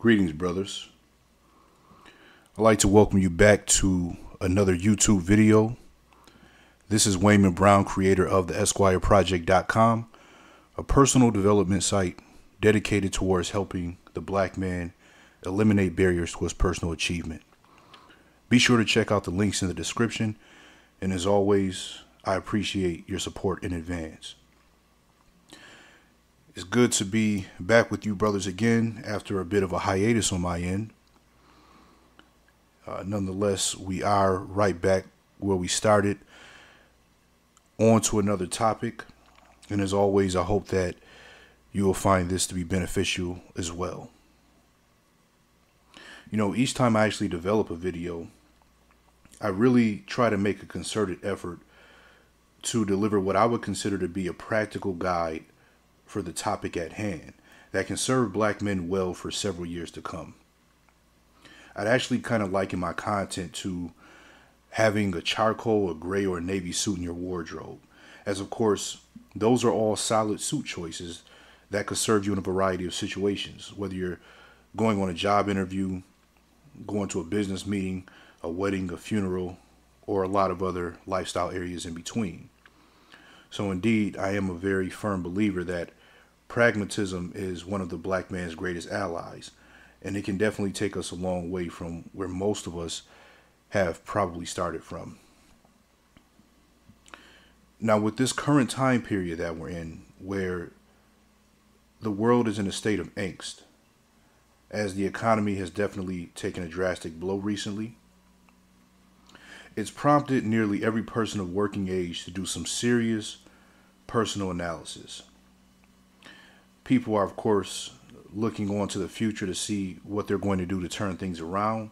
Greetings, brothers. I'd like to welcome you back to another YouTube video. This is Waymon Brown, creator of the EsquireProject.com, a personal development site dedicated towards helping the black man eliminate barriers to his personal achievement. Be sure to check out the links in the description, and as always, I appreciate your support in advance. It's good to be back with you, brothers, again after a bit of a hiatus on my end. Uh, nonetheless, we are right back where we started, on to another topic. And as always, I hope that you will find this to be beneficial as well. You know, each time I actually develop a video, I really try to make a concerted effort to deliver what I would consider to be a practical guide for the topic at hand that can serve black men well for several years to come. I'd actually kind of liken my content to having a charcoal, a gray, or a navy suit in your wardrobe. As of course, those are all solid suit choices that could serve you in a variety of situations, whether you're going on a job interview, going to a business meeting, a wedding, a funeral, or a lot of other lifestyle areas in between. So, indeed, I am a very firm believer that pragmatism is one of the black man's greatest allies, and it can definitely take us a long way from where most of us have probably started from. Now, with this current time period that we're in, where the world is in a state of angst, as the economy has definitely taken a drastic blow recently, it's prompted nearly every person of working age to do some serious personal analysis people are, of course, looking on to the future to see what they're going to do to turn things around.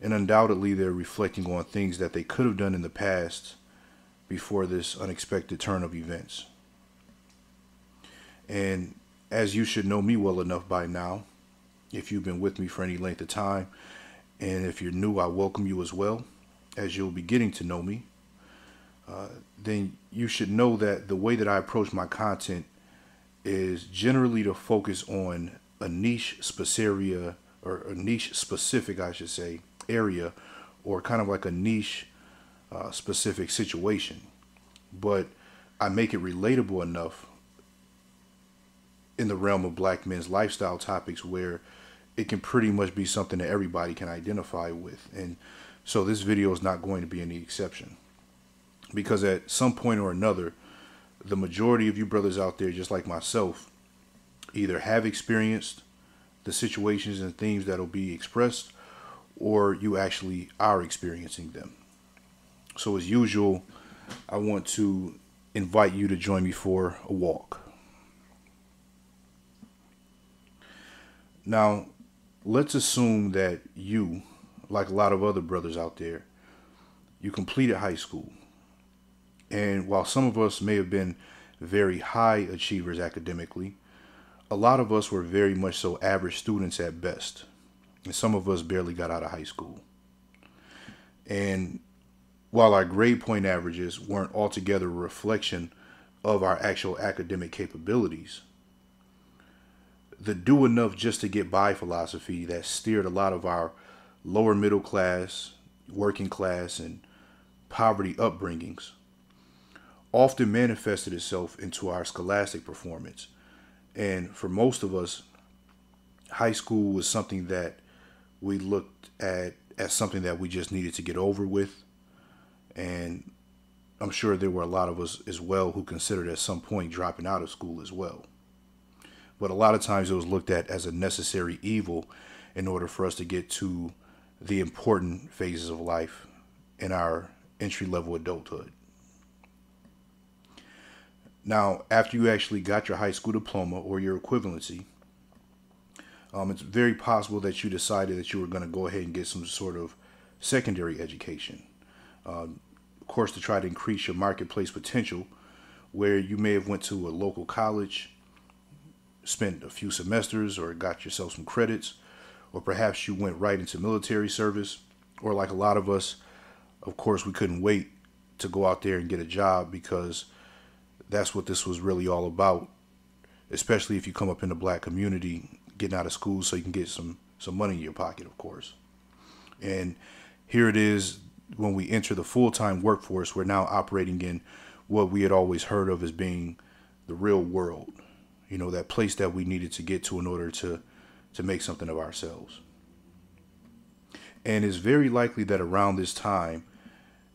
And undoubtedly, they're reflecting on things that they could have done in the past before this unexpected turn of events. And as you should know me well enough by now, if you've been with me for any length of time, and if you're new, I welcome you as well, as you'll be getting to know me. Uh, then you should know that the way that I approach my content is generally to focus on a niche specific or a niche specific, I should say, area, or kind of like a niche uh, specific situation. But I make it relatable enough in the realm of black men's lifestyle topics where it can pretty much be something that everybody can identify with. And so this video is not going to be any exception. Because at some point or another, the majority of you brothers out there, just like myself, either have experienced the situations and themes that'll be expressed, or you actually are experiencing them. So, as usual, I want to invite you to join me for a walk. Now, let's assume that you, like a lot of other brothers out there, you completed high school and while some of us may have been very high achievers academically, a lot of us were very much so average students at best. And some of us barely got out of high school. And while our grade point averages weren't altogether a reflection of our actual academic capabilities, the do enough just to get by philosophy that steered a lot of our lower middle class, working class, and poverty upbringings often manifested itself into our scholastic performance. And for most of us, high school was something that we looked at as something that we just needed to get over with. And I'm sure there were a lot of us as well who considered at some point dropping out of school as well. But a lot of times it was looked at as a necessary evil in order for us to get to the important phases of life in our entry level adulthood. Now, after you actually got your high school diploma or your equivalency, um, it's very possible that you decided that you were going to go ahead and get some sort of secondary education. Uh, of course, to try to increase your marketplace potential, where you may have went to a local college, spent a few semesters, or got yourself some credits, or perhaps you went right into military service, or like a lot of us, of course, we couldn't wait to go out there and get a job because that's what this was really all about. Especially if you come up in the black community, getting out of school so you can get some some money in your pocket, of course. And here it is when we enter the full time workforce, we're now operating in what we had always heard of as being the real world. You know, that place that we needed to get to in order to to make something of ourselves. And it's very likely that around this time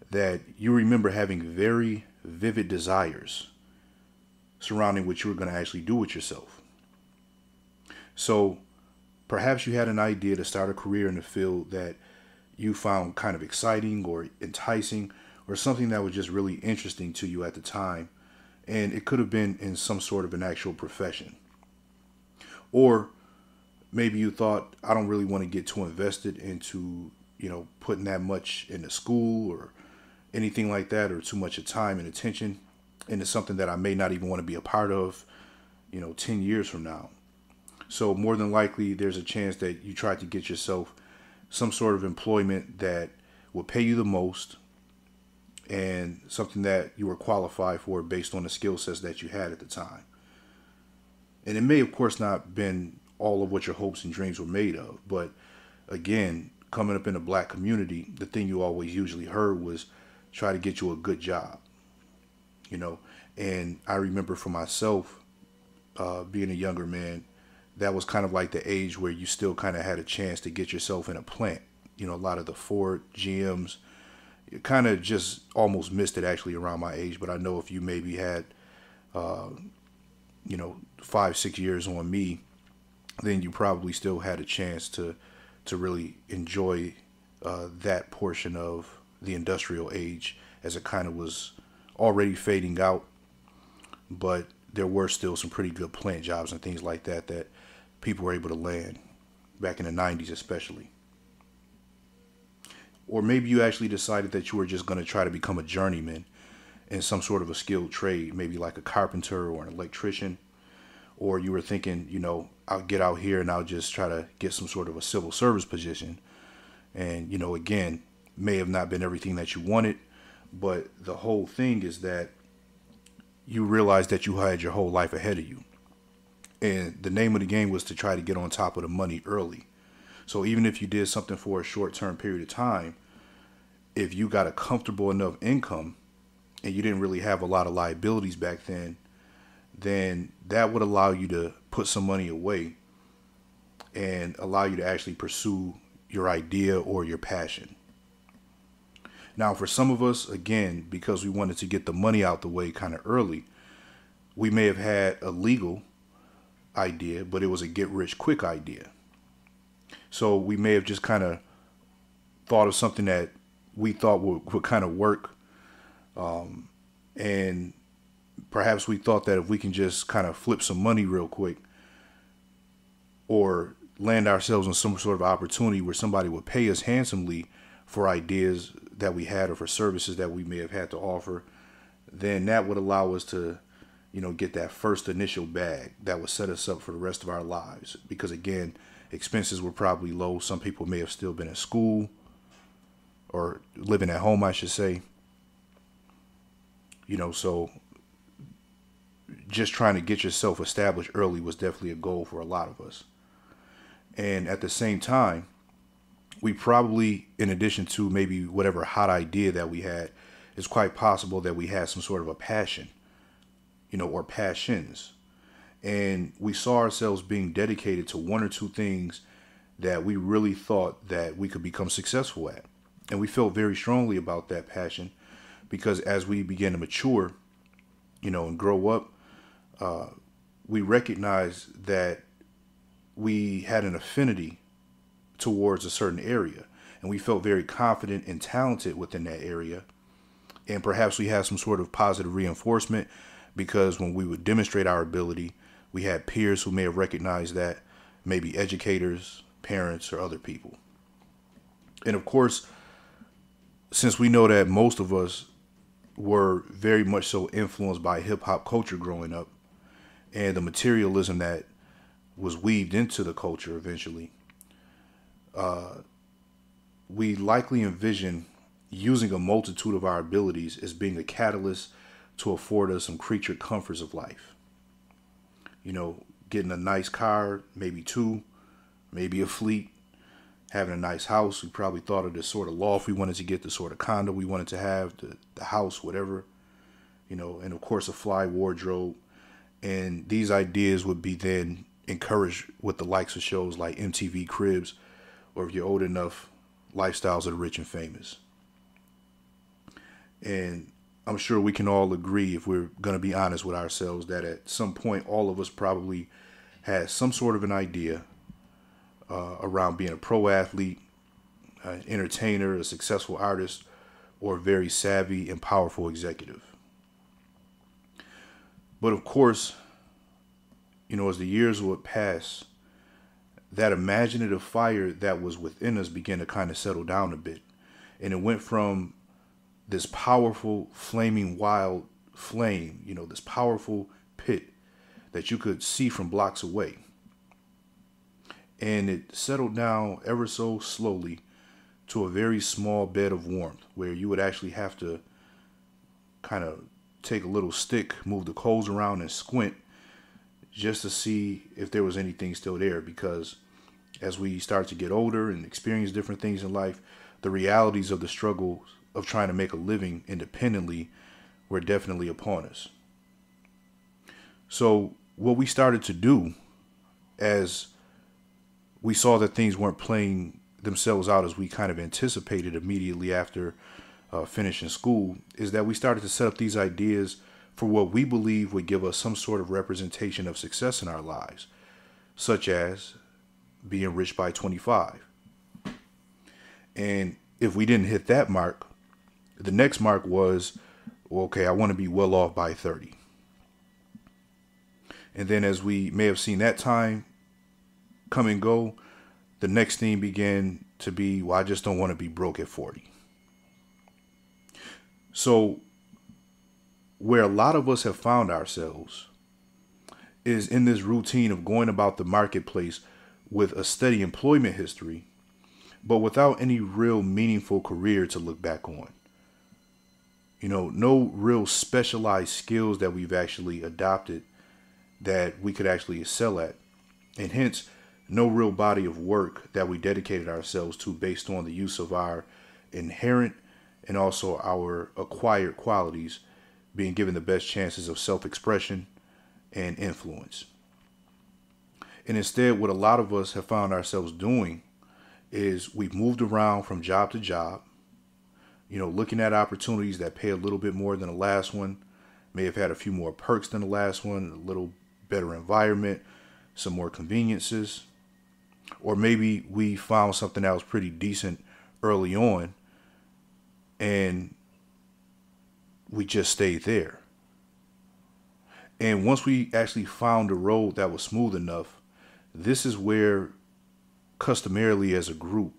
that you remember having very vivid desires surrounding what you were going to actually do with yourself. So perhaps you had an idea to start a career in a field that you found kind of exciting or enticing or something that was just really interesting to you at the time. And it could have been in some sort of an actual profession. Or maybe you thought, I don't really want to get too invested into, you know, putting that much into school or anything like that, or too much of time and attention into something that I may not even want to be a part of, you know, 10 years from now. So, more than likely, there's a chance that you tried to get yourself some sort of employment that will pay you the most and something that you were qualified for based on the skill sets that you had at the time. And it may, of course, not been all of what your hopes and dreams were made of, but again, coming up in a black community, the thing you always usually heard was try to get you a good job, you know. And I remember for myself, uh, being a younger man, that was kind of like the age where you still kind of had a chance to get yourself in a plant. You know, a lot of the Ford GMs, you kind of just almost missed it actually around my age. But I know if you maybe had, uh, you know, five six years on me, then you probably still had a chance to to really enjoy uh, that portion of the industrial age as it kind of was already fading out. But there were still some pretty good plant jobs and things like that that people were able to land back in the 90s, especially. Or maybe you actually decided that you were just going to try to become a journeyman in some sort of a skilled trade, maybe like a carpenter or an electrician. Or you were thinking, you know, I'll get out here and I'll just try to get some sort of a civil service position. And, you know, again, may have not been everything that you wanted, but the whole thing is that you realize that you had your whole life ahead of you and the name of the game was to try to get on top of the money early. So even if you did something for a short term period of time, if you got a comfortable enough income and you didn't really have a lot of liabilities back then, then that would allow you to put some money away and allow you to actually pursue your idea or your passion. Now, for some of us, again, because we wanted to get the money out the way kind of early, we may have had a legal idea, but it was a get rich quick idea. So we may have just kind of thought of something that we thought would, would kind of work. Um, and perhaps we thought that if we can just kind of flip some money real quick or land ourselves in some sort of opportunity where somebody would pay us handsomely for ideas that we had or for services that we may have had to offer, then that would allow us to you know, get that first initial bag that would set us up for the rest of our lives. Because again, expenses were probably low. Some people may have still been at school or living at home, I should say. You know, so just trying to get yourself established early was definitely a goal for a lot of us. And at the same time, we probably, in addition to maybe whatever hot idea that we had, it's quite possible that we had some sort of a passion you know, or passions. And we saw ourselves being dedicated to one or two things that we really thought that we could become successful at. And we felt very strongly about that passion because as we began to mature, you know, and grow up, uh, we recognized that we had an affinity towards a certain area and we felt very confident and talented within that area. And perhaps we had some sort of positive reinforcement because when we would demonstrate our ability, we had peers who may have recognized that, maybe educators, parents, or other people. And of course, since we know that most of us were very much so influenced by hip hop culture growing up and the materialism that was weaved into the culture eventually, uh, we likely envision using a multitude of our abilities as being a catalyst to afford us some creature comforts of life. You know, getting a nice car, maybe two, maybe a fleet, having a nice house. We probably thought of the sort of loft we wanted to get, the sort of condo we wanted to have, the, the house, whatever, you know, and of course a fly wardrobe. And these ideas would be then encouraged with the likes of shows like MTV Cribs, or if you're old enough, Lifestyles of the Rich and Famous. And I'm sure we can all agree, if we're going to be honest with ourselves, that at some point all of us probably had some sort of an idea uh, around being a pro athlete, an entertainer, a successful artist, or a very savvy and powerful executive. But of course, you know, as the years would pass, that imaginative fire that was within us began to kind of settle down a bit. And it went from this powerful, flaming, wild flame, you know, this powerful pit that you could see from blocks away. And it settled down ever so slowly to a very small bed of warmth where you would actually have to kind of take a little stick, move the coals around, and squint just to see if there was anything still there because as we start to get older and experience different things in life, the realities of the struggles of trying to make a living independently were definitely upon us. So, what we started to do as we saw that things weren't playing themselves out as we kind of anticipated immediately after uh, finishing school is that we started to set up these ideas for what we believe would give us some sort of representation of success in our lives, such as being rich by 25. And if we didn't hit that mark, the next mark was, okay, I want to be well off by 30. And then as we may have seen that time come and go, the next thing began to be, well, I just don't want to be broke at 40. So where a lot of us have found ourselves is in this routine of going about the marketplace with a steady employment history, but without any real meaningful career to look back on. You know, no real specialized skills that we've actually adopted that we could actually excel at. And hence, no real body of work that we dedicated ourselves to based on the use of our inherent and also our acquired qualities being given the best chances of self expression and influence. And instead, what a lot of us have found ourselves doing is we've moved around from job to job, you know, looking at opportunities that pay a little bit more than the last one, may have had a few more perks than the last one, a little better environment, some more conveniences. Or maybe we found something that was pretty decent early on and we just stayed there. And once we actually found a road that was smooth enough, this is where, customarily as a group,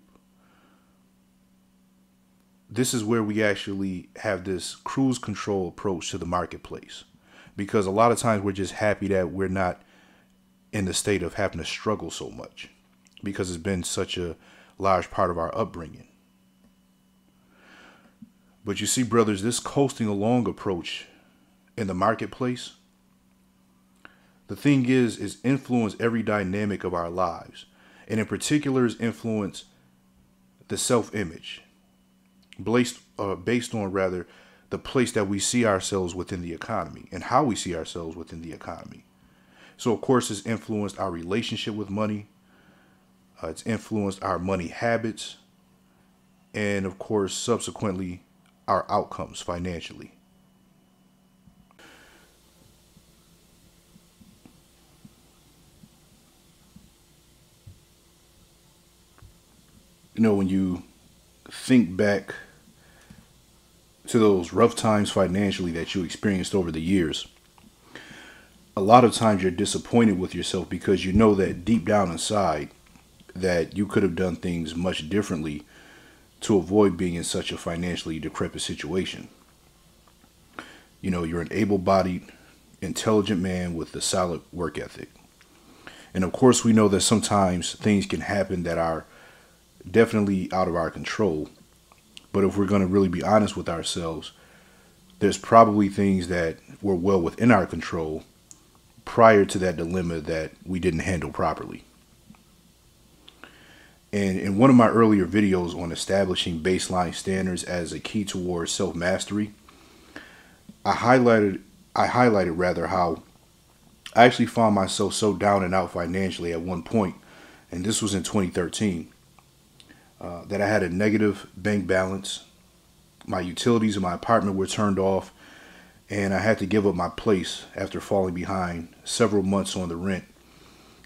this is where we actually have this cruise control approach to the marketplace. Because a lot of times we're just happy that we're not in the state of having to struggle so much because it's been such a large part of our upbringing. But you see, brothers, this coasting along approach in the marketplace, the thing is, is influence every dynamic of our lives. And in particular is influence the self-image. Based, uh, based on rather the place that we see ourselves within the economy and how we see ourselves within the economy. So, of course, it's influenced our relationship with money. Uh, it's influenced our money habits. And, of course, subsequently, our outcomes financially. You know, when you think back to those rough times financially that you experienced over the years, a lot of times you're disappointed with yourself because you know that deep down inside that you could have done things much differently to avoid being in such a financially decrepit situation. You know, you're an able bodied, intelligent man with a solid work ethic. And of course, we know that sometimes things can happen that are definitely out of our control. But if we're going to really be honest with ourselves, there's probably things that were well within our control prior to that dilemma that we didn't handle properly. And in one of my earlier videos on establishing baseline standards as a key towards self-mastery, I highlighted I highlighted rather how I actually found myself so down and out financially at one point, and this was in 2013, uh, that I had a negative bank balance. My utilities in my apartment were turned off, and I had to give up my place after falling behind several months on the rent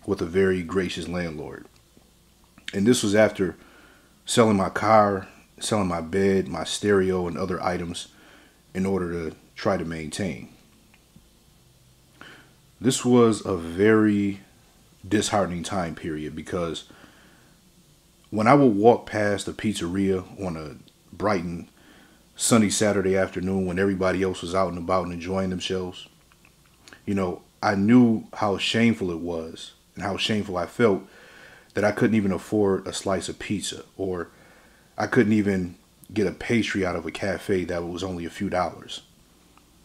with a very gracious landlord. And this was after selling my car, selling my bed, my stereo, and other items in order to try to maintain. This was a very disheartening time period because when I would walk past a pizzeria on a bright and sunny Saturday afternoon when everybody else was out and about and enjoying themselves, you know, I knew how shameful it was and how shameful I felt that I couldn't even afford a slice of pizza or I couldn't even get a pastry out of a cafe that was only a few dollars.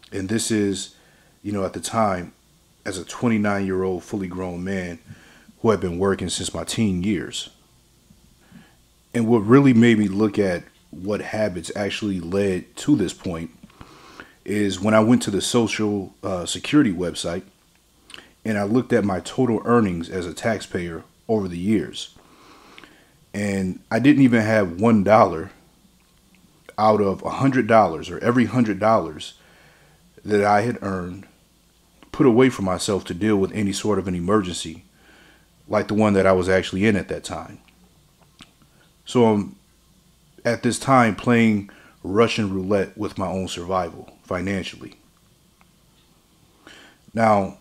And this is, you know, at the time, as a 29 year old fully grown man who had been working since my teen years. And what really made me look at what habits actually led to this point is when I went to the Social uh, Security website and I looked at my total earnings as a taxpayer over the years. And I didn't even have $1 out of a $100 or every $100 that I had earned put away for myself to deal with any sort of an emergency like the one that I was actually in at that time. So I'm at this time playing Russian roulette with my own survival financially. Now,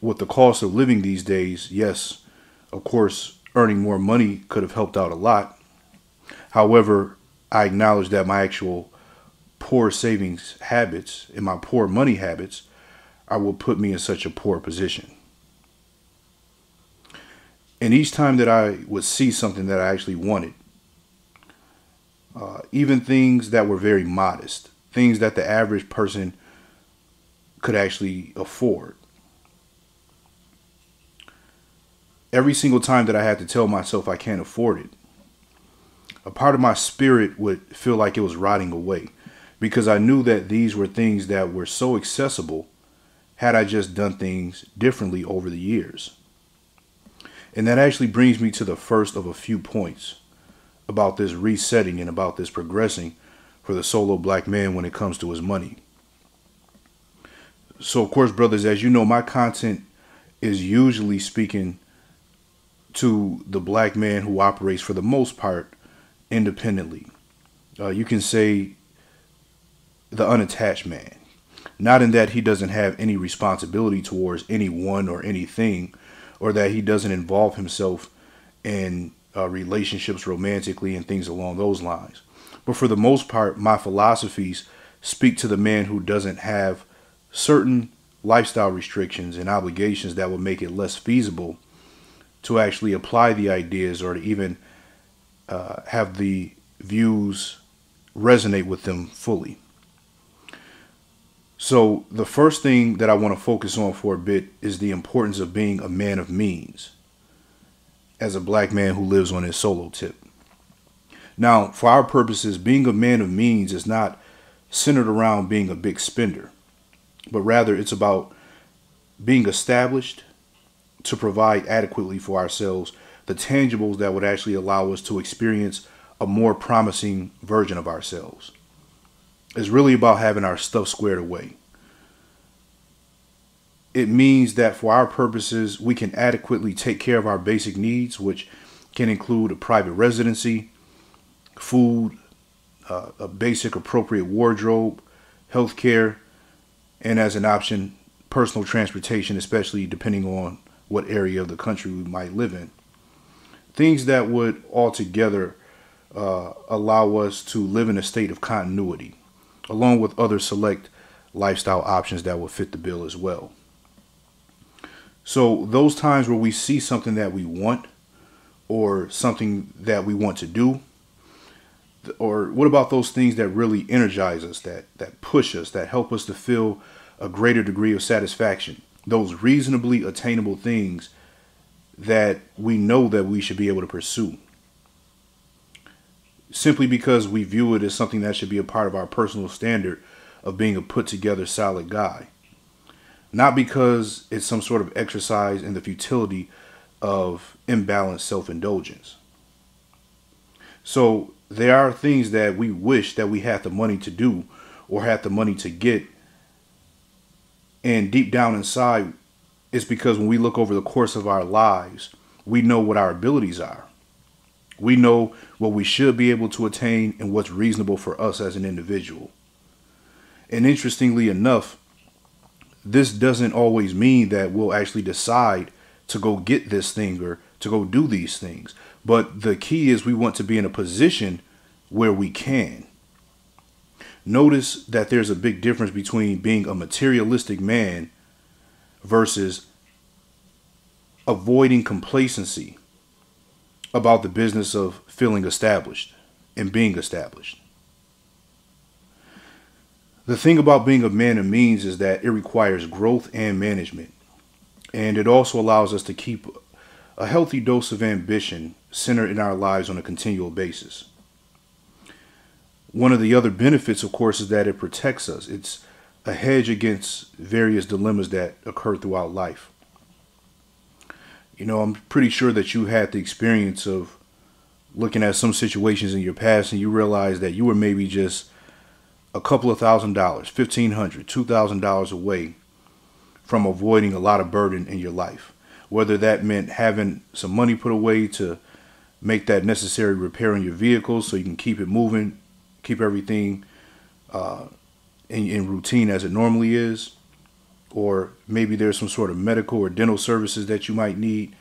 with the cost of living these days, yes, of course, earning more money could have helped out a lot. However, I acknowledge that my actual poor savings habits and my poor money habits I will put me in such a poor position. And each time that I would see something that I actually wanted, uh, even things that were very modest, things that the average person could actually afford. Every single time that I had to tell myself I can't afford it, a part of my spirit would feel like it was rotting away because I knew that these were things that were so accessible had I just done things differently over the years. And that actually brings me to the first of a few points about this resetting and about this progressing for the solo black man when it comes to his money. So, of course, brothers, as you know, my content is usually speaking to the black man who operates for the most part independently. Uh, you can say the unattached man. Not in that he doesn't have any responsibility towards anyone or anything, or that he doesn't involve himself in uh, relationships romantically and things along those lines. But for the most part, my philosophies speak to the man who doesn't have certain lifestyle restrictions and obligations that would make it less feasible to actually apply the ideas or to even uh, have the views resonate with them fully. So, the first thing that I want to focus on for a bit is the importance of being a man of means as a black man who lives on his solo tip. Now, for our purposes, being a man of means is not centered around being a big spender, but rather it's about being established to provide adequately for ourselves the tangibles that would actually allow us to experience a more promising version of ourselves It's really about having our stuff squared away. It means that for our purposes, we can adequately take care of our basic needs, which can include a private residency, food, uh, a basic appropriate wardrobe, health care, and as an option, personal transportation, especially depending on what area of the country we might live in. Things that would altogether uh, allow us to live in a state of continuity along with other select lifestyle options that would fit the bill as well. So, those times where we see something that we want or something that we want to do, or what about those things that really energize us, that, that push us, that help us to feel a greater degree of satisfaction? Those reasonably attainable things that we know that we should be able to pursue. Simply because we view it as something that should be a part of our personal standard of being a put together solid guy. Not because it's some sort of exercise in the futility of imbalanced self indulgence. So there are things that we wish that we had the money to do or had the money to get. And deep down inside, it's because when we look over the course of our lives, we know what our abilities are. We know what we should be able to attain and what's reasonable for us as an individual. And interestingly enough, this doesn't always mean that we'll actually decide to go get this thing or to go do these things. But the key is we want to be in a position where we can. Notice that there's a big difference between being a materialistic man versus avoiding complacency about the business of feeling established and being established. The thing about being a man of means is that it requires growth and management. And it also allows us to keep a healthy dose of ambition centered in our lives on a continual basis. One of the other benefits, of course, is that it protects us. It's a hedge against various dilemmas that occur throughout life. You know, I'm pretty sure that you had the experience of looking at some situations in your past and you realize that you were maybe just a couple of thousand dollars, fifteen hundred, two thousand dollars away from avoiding a lot of burden in your life. Whether that meant having some money put away to make that necessary repair on your vehicle so you can keep it moving, keep everything uh, in, in routine as it normally is, or maybe there's some sort of medical or dental services that you might need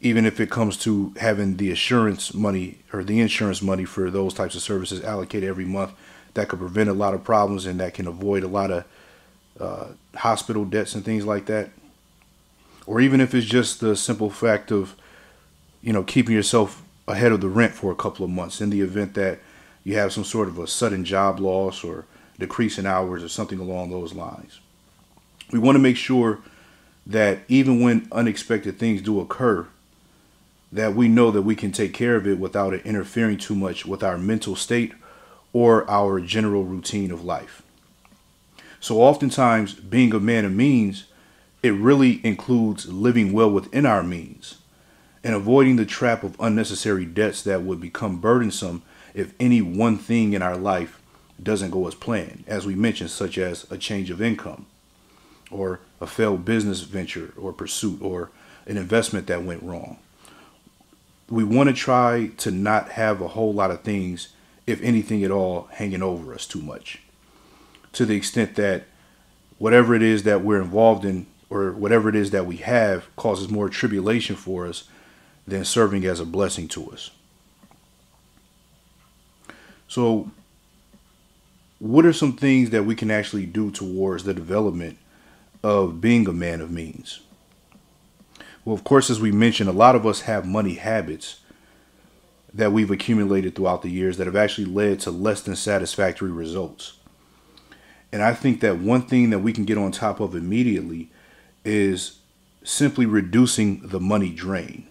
even if it comes to having the assurance money or the insurance money for those types of services allocated every month that could prevent a lot of problems and that can avoid a lot of uh, hospital debts and things like that. Or even if it's just the simple fact of, you know, keeping yourself ahead of the rent for a couple of months in the event that you have some sort of a sudden job loss or decrease in hours or something along those lines. We want to make sure that even when unexpected things do occur, that we know that we can take care of it without it interfering too much with our mental state or our general routine of life. So, oftentimes, being a man of means, it really includes living well within our means and avoiding the trap of unnecessary debts that would become burdensome if any one thing in our life doesn't go as planned, as we mentioned, such as a change of income or a failed business venture or pursuit or an investment that went wrong. We want to try to not have a whole lot of things if anything at all, hanging over us too much. To the extent that whatever it is that we're involved in or whatever it is that we have causes more tribulation for us than serving as a blessing to us. So, what are some things that we can actually do towards the development of being a man of means? Well, of course, as we mentioned, a lot of us have money habits that we've accumulated throughout the years that have actually led to less than satisfactory results. And I think that one thing that we can get on top of immediately is simply reducing the money drain.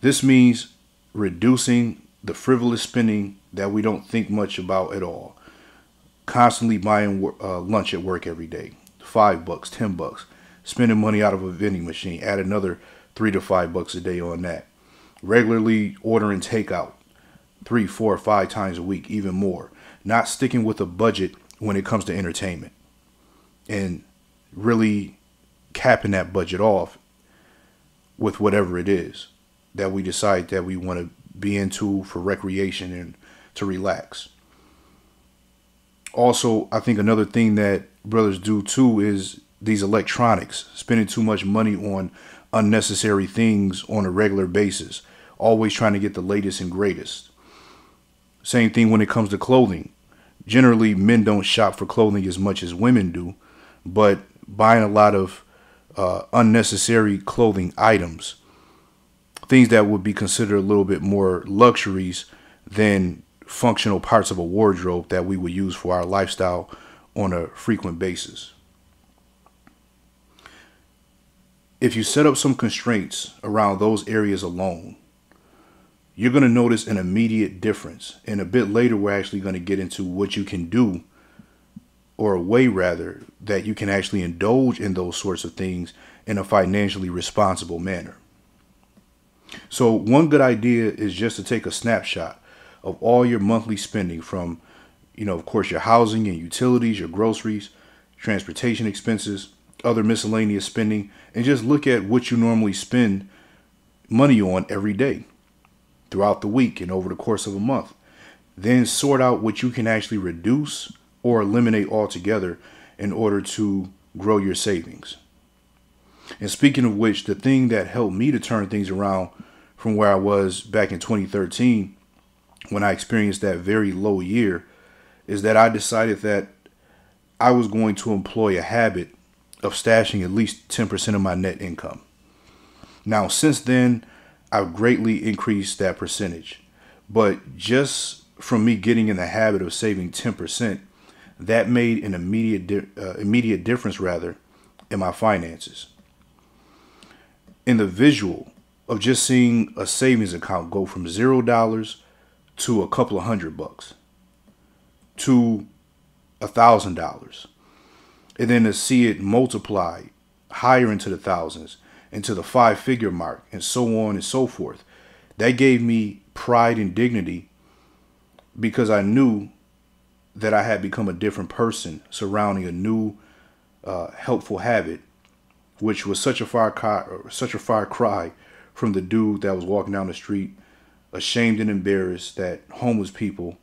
This means reducing the frivolous spending that we don't think much about at all. Constantly buying uh, lunch at work every day, five bucks, ten bucks, spending money out of a vending machine, add another three to five bucks a day on that. Regularly ordering takeout three, four, five times a week, even more. Not sticking with a budget when it comes to entertainment. And really capping that budget off with whatever it is that we decide that we want to be into for recreation and to relax. Also, I think another thing that brothers do too is these electronics, spending too much money on unnecessary things on a regular basis always trying to get the latest and greatest. Same thing when it comes to clothing. Generally, men don't shop for clothing as much as women do, but buying a lot of uh, unnecessary clothing items, things that would be considered a little bit more luxuries than functional parts of a wardrobe that we would use for our lifestyle on a frequent basis. if you set up some constraints around those areas alone, you're going to notice an immediate difference. And a bit later, we're actually going to get into what you can do, or a way rather, that you can actually indulge in those sorts of things in a financially responsible manner. So, one good idea is just to take a snapshot of all your monthly spending from, you know, of course, your housing and utilities, your groceries, transportation expenses, other miscellaneous spending, and just look at what you normally spend money on every day throughout the week and over the course of a month. Then sort out what you can actually reduce or eliminate altogether in order to grow your savings. And speaking of which, the thing that helped me to turn things around from where I was back in 2013 when I experienced that very low year is that I decided that I was going to employ a habit of stashing at least 10% of my net income. Now, since then, I've greatly increased that percentage. But just from me getting in the habit of saving 10%, that made an immediate di- uh, immediate difference rather in my finances. In the visual of just seeing a savings account go from zero dollars to a couple of hundred bucks to a thousand dollars. And then to see it multiply higher into the thousands into the five figure mark and so on and so forth. That gave me pride and dignity because i knew that i had become a different person surrounding a new uh, helpful habit which was such a far cry, such a far cry from the dude that was walking down the street ashamed and embarrassed that homeless people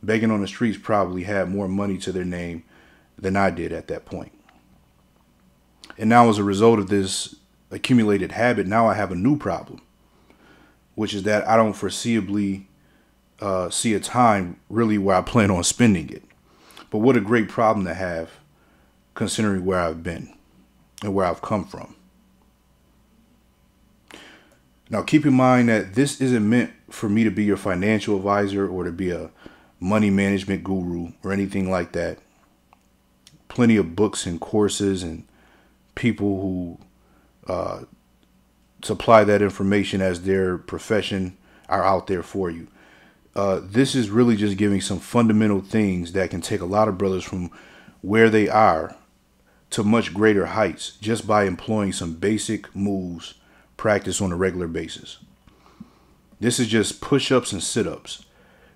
begging on the streets probably had more money to their name than I did at that point. And now, as a result of this accumulated habit, now I have a new problem, which is that I don't foreseeably uh, see a time really where I plan on spending it. But what a great problem to have considering where I've been and where I've come from. Now, keep in mind that this isn't meant for me to be your financial advisor or to be a money management guru or anything like that plenty of books and courses and people who uh, supply that information as their profession are out there for you. Uh, this is really just giving some fundamental things that can take a lot of brothers from where they are to much greater heights just by employing some basic moves practiced on a regular basis. This is just push ups and sit ups.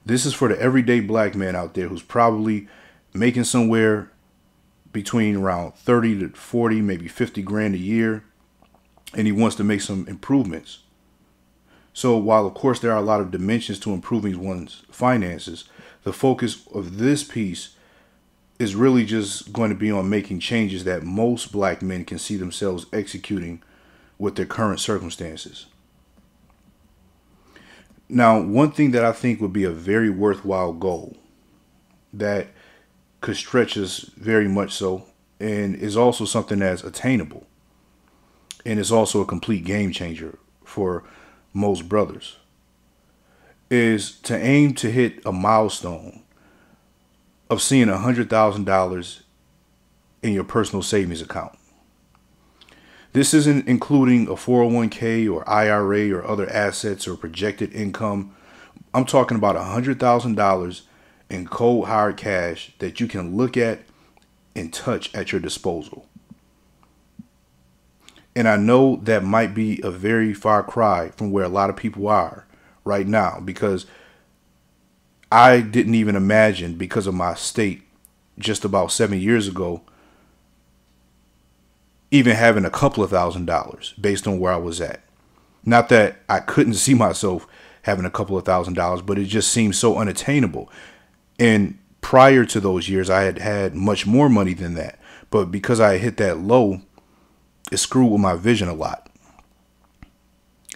This is for the everyday black man out there who's probably making somewhere between around 30 to 40, maybe 50 grand a year, and he wants to make some improvements. So, while of course there are a lot of dimensions to improving one's finances, the focus of this piece is really just going to be on making changes that most black men can see themselves executing with their current circumstances. Now, one thing that I think would be a very worthwhile goal that could stretch us very much so, and is also something that's attainable. And it's also a complete game changer for most brothers. Is to aim to hit a milestone of seeing a hundred thousand dollars in your personal savings account. This isn't including a 401k or IRA or other assets or projected income. I'm talking about a hundred thousand dollars in cold hard cash that you can look at and touch at your disposal. And I know that might be a very far cry from where a lot of people are right now because I didn't even imagine because of my state just about seven years ago even having a couple of thousand dollars based on where I was at. Not that I couldn't see myself having a couple of thousand dollars, but it just seemed so unattainable. And prior to those years, I had had much more money than that. But because I hit that low, it screwed with my vision a lot.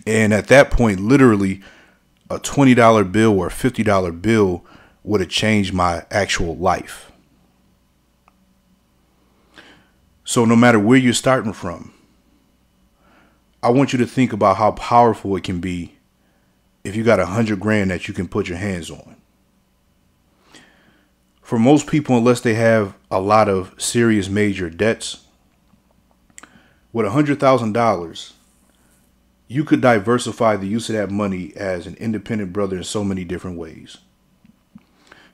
And at that point, literally, a $20 bill or a $50 bill would have changed my actual life. So, no matter where you're starting from, I want you to think about how powerful it can be if you got a hundred grand that you can put your hands on for most people, unless they have a lot of serious major debts, with a $100,000, you could diversify the use of that money as an independent brother in so many different ways.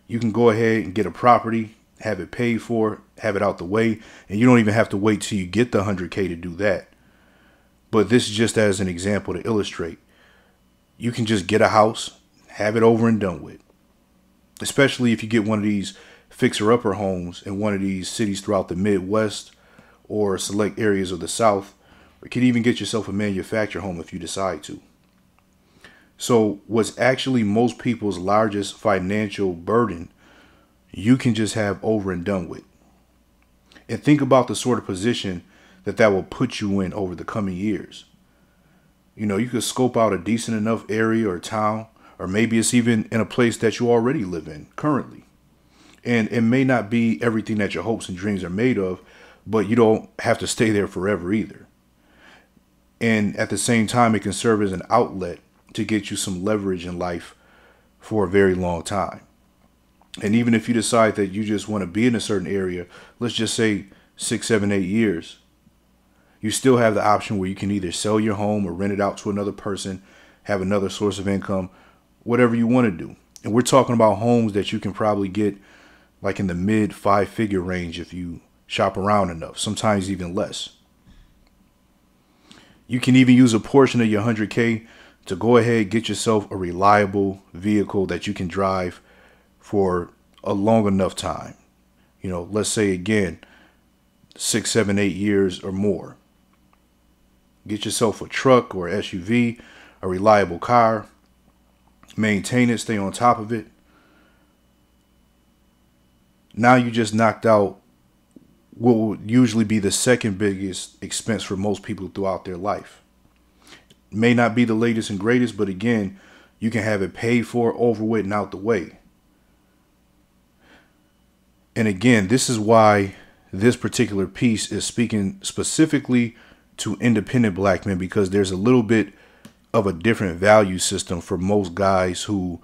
You can go ahead and get a property, have it paid for, have it out the way, and you don't even have to wait till you get the 100K to do that. But this is just as an example to illustrate. You can just get a house, have it over and done with. Especially if you get one of these fixer upper homes in one of these cities throughout the Midwest or select areas of the South. You can even get yourself a manufactured home if you decide to. So, what's actually most people's largest financial burden, you can just have over and done with. And think about the sort of position that that will put you in over the coming years. You know, you could scope out a decent enough area or town, or maybe it's even in a place that you already live in currently. And it may not be everything that your hopes and dreams are made of, but you don't have to stay there forever either. And at the same time, it can serve as an outlet to get you some leverage in life for a very long time. And even if you decide that you just want to be in a certain area, let's just say six, seven, eight years, you still have the option where you can either sell your home or rent it out to another person, have another source of income, whatever you want to do. And we're talking about homes that you can probably get like in the mid five figure range if you shop around enough, sometimes even less. You can even use a portion of your 100K to go ahead get yourself a reliable vehicle that you can drive for a long enough time. You know, let's say again, six, seven, eight years or more. Get yourself a truck or SUV, a reliable car. Maintain it, stay on top of it. Now you just knocked out would usually be the second biggest expense for most people throughout their life may not be the latest and greatest, but again, you can have it paid for, over with, and out the way. And again, this is why this particular piece is speaking specifically to independent black men because there's a little bit of a different value system for most guys who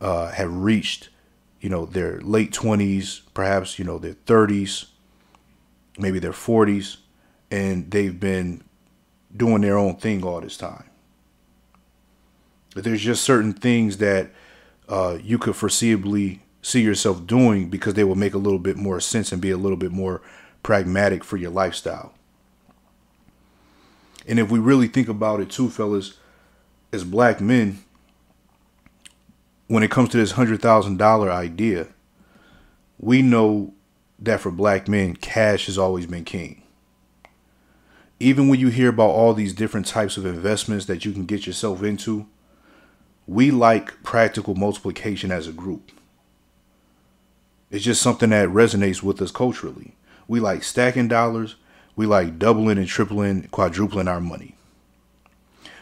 uh, have reached, you know, their late 20s, perhaps, you know, their 30s, maybe their 40s, and they've been doing their own thing all this time. But there's just certain things that uh, you could foreseeably see yourself doing because they will make a little bit more sense and be a little bit more pragmatic for your lifestyle. And if we really think about it too, fellas, as black men, when it comes to this hundred thousand dollar idea, we know that for black men, cash has always been king even when you hear about all these different types of investments that you can get yourself into, we like practical multiplication as a group. It's just something that resonates with us culturally. We like stacking dollars. We like doubling and tripling, quadrupling our money.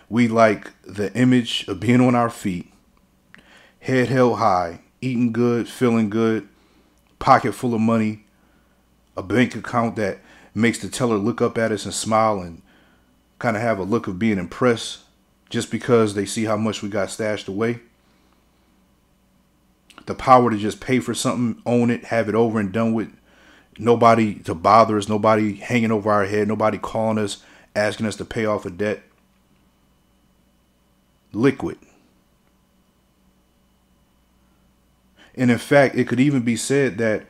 We like the image of being on our feet, head held high, eating good, feeling good, pocket full of money, a bank account that makes the teller look up at us and smile and kind of have a look of being impressed just because they see how much we got stashed away. The power to just pay for something, own it, have it over and done with. Nobody to bother us, nobody hanging over our head, nobody calling us, asking us to pay off a debt. Liquid. And in fact, it could even be said that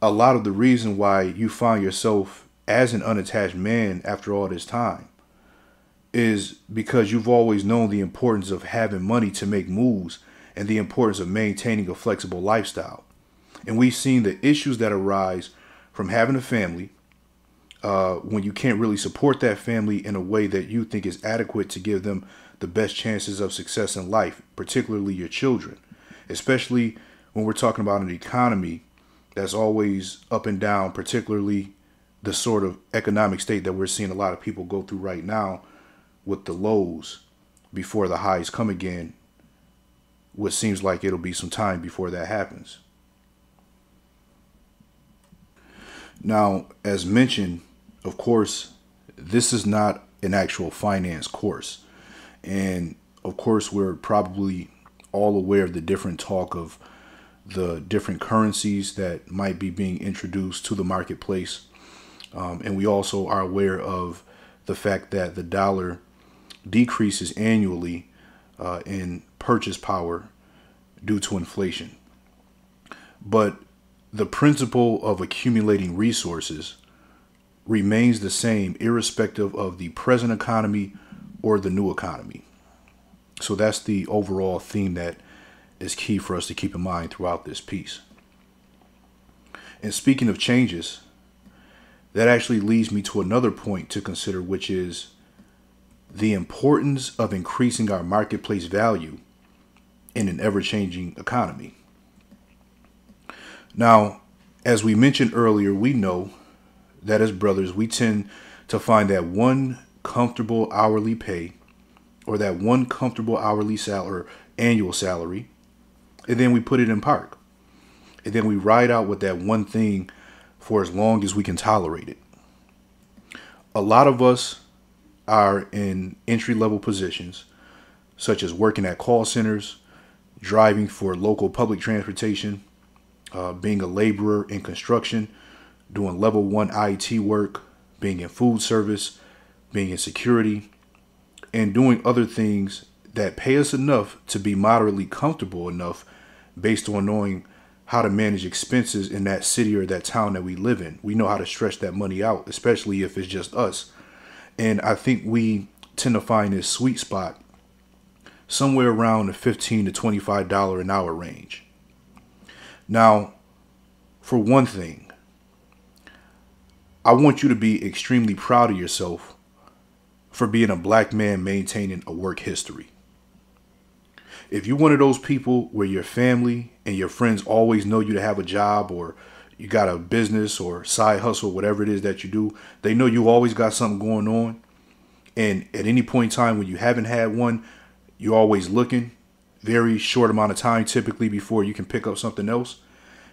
a lot of the reason why you find yourself as an unattached man after all this time is because you've always known the importance of having money to make moves and the importance of maintaining a flexible lifestyle. And we've seen the issues that arise from having a family uh, when you can't really support that family in a way that you think is adequate to give them the best chances of success in life, particularly your children, especially when we're talking about an economy that's always up and down, particularly the sort of economic state that we're seeing a lot of people go through right now with the lows before the highs come again what seems like it'll be some time before that happens. Now as mentioned of course this is not an actual finance course. And of course we're probably all aware of the different talk of the different currencies that might be being introduced to the marketplace um, and we also are aware of the fact that the dollar decreases annually uh, in purchase power due to inflation. But the principle of accumulating resources remains the same, irrespective of the present economy or the new economy. So that's the overall theme that is key for us to keep in mind throughout this piece. And speaking of changes, that actually leads me to another point to consider, which is the importance of increasing our marketplace value in an ever changing economy. Now, as we mentioned earlier, we know that as brothers, we tend to find that one comfortable hourly pay or that one comfortable hourly salary annual salary, and then we put it in park. And then we ride out with that one thing for as long as we can tolerate it. A lot of us are in entry level positions, such as working at call centers, driving for local public transportation, uh, being a laborer in construction, doing level one IT work, being in food service, being in security, and doing other things that pay us enough to be moderately comfortable enough based on knowing how to manage expenses in that city or that town that we live in. We know how to stretch that money out, especially if it's just us. And I think we tend to find this sweet spot somewhere around the 15 to $25 an hour range. Now, for one thing, I want you to be extremely proud of yourself for being a black man maintaining a work history. If you're one of those people where your family and your friends always know you to have a job or you got a business or side hustle, whatever it is that you do, they know you always got something going on. And at any point in time when you haven't had one, you're always looking. Very short amount of time typically before you can pick up something else.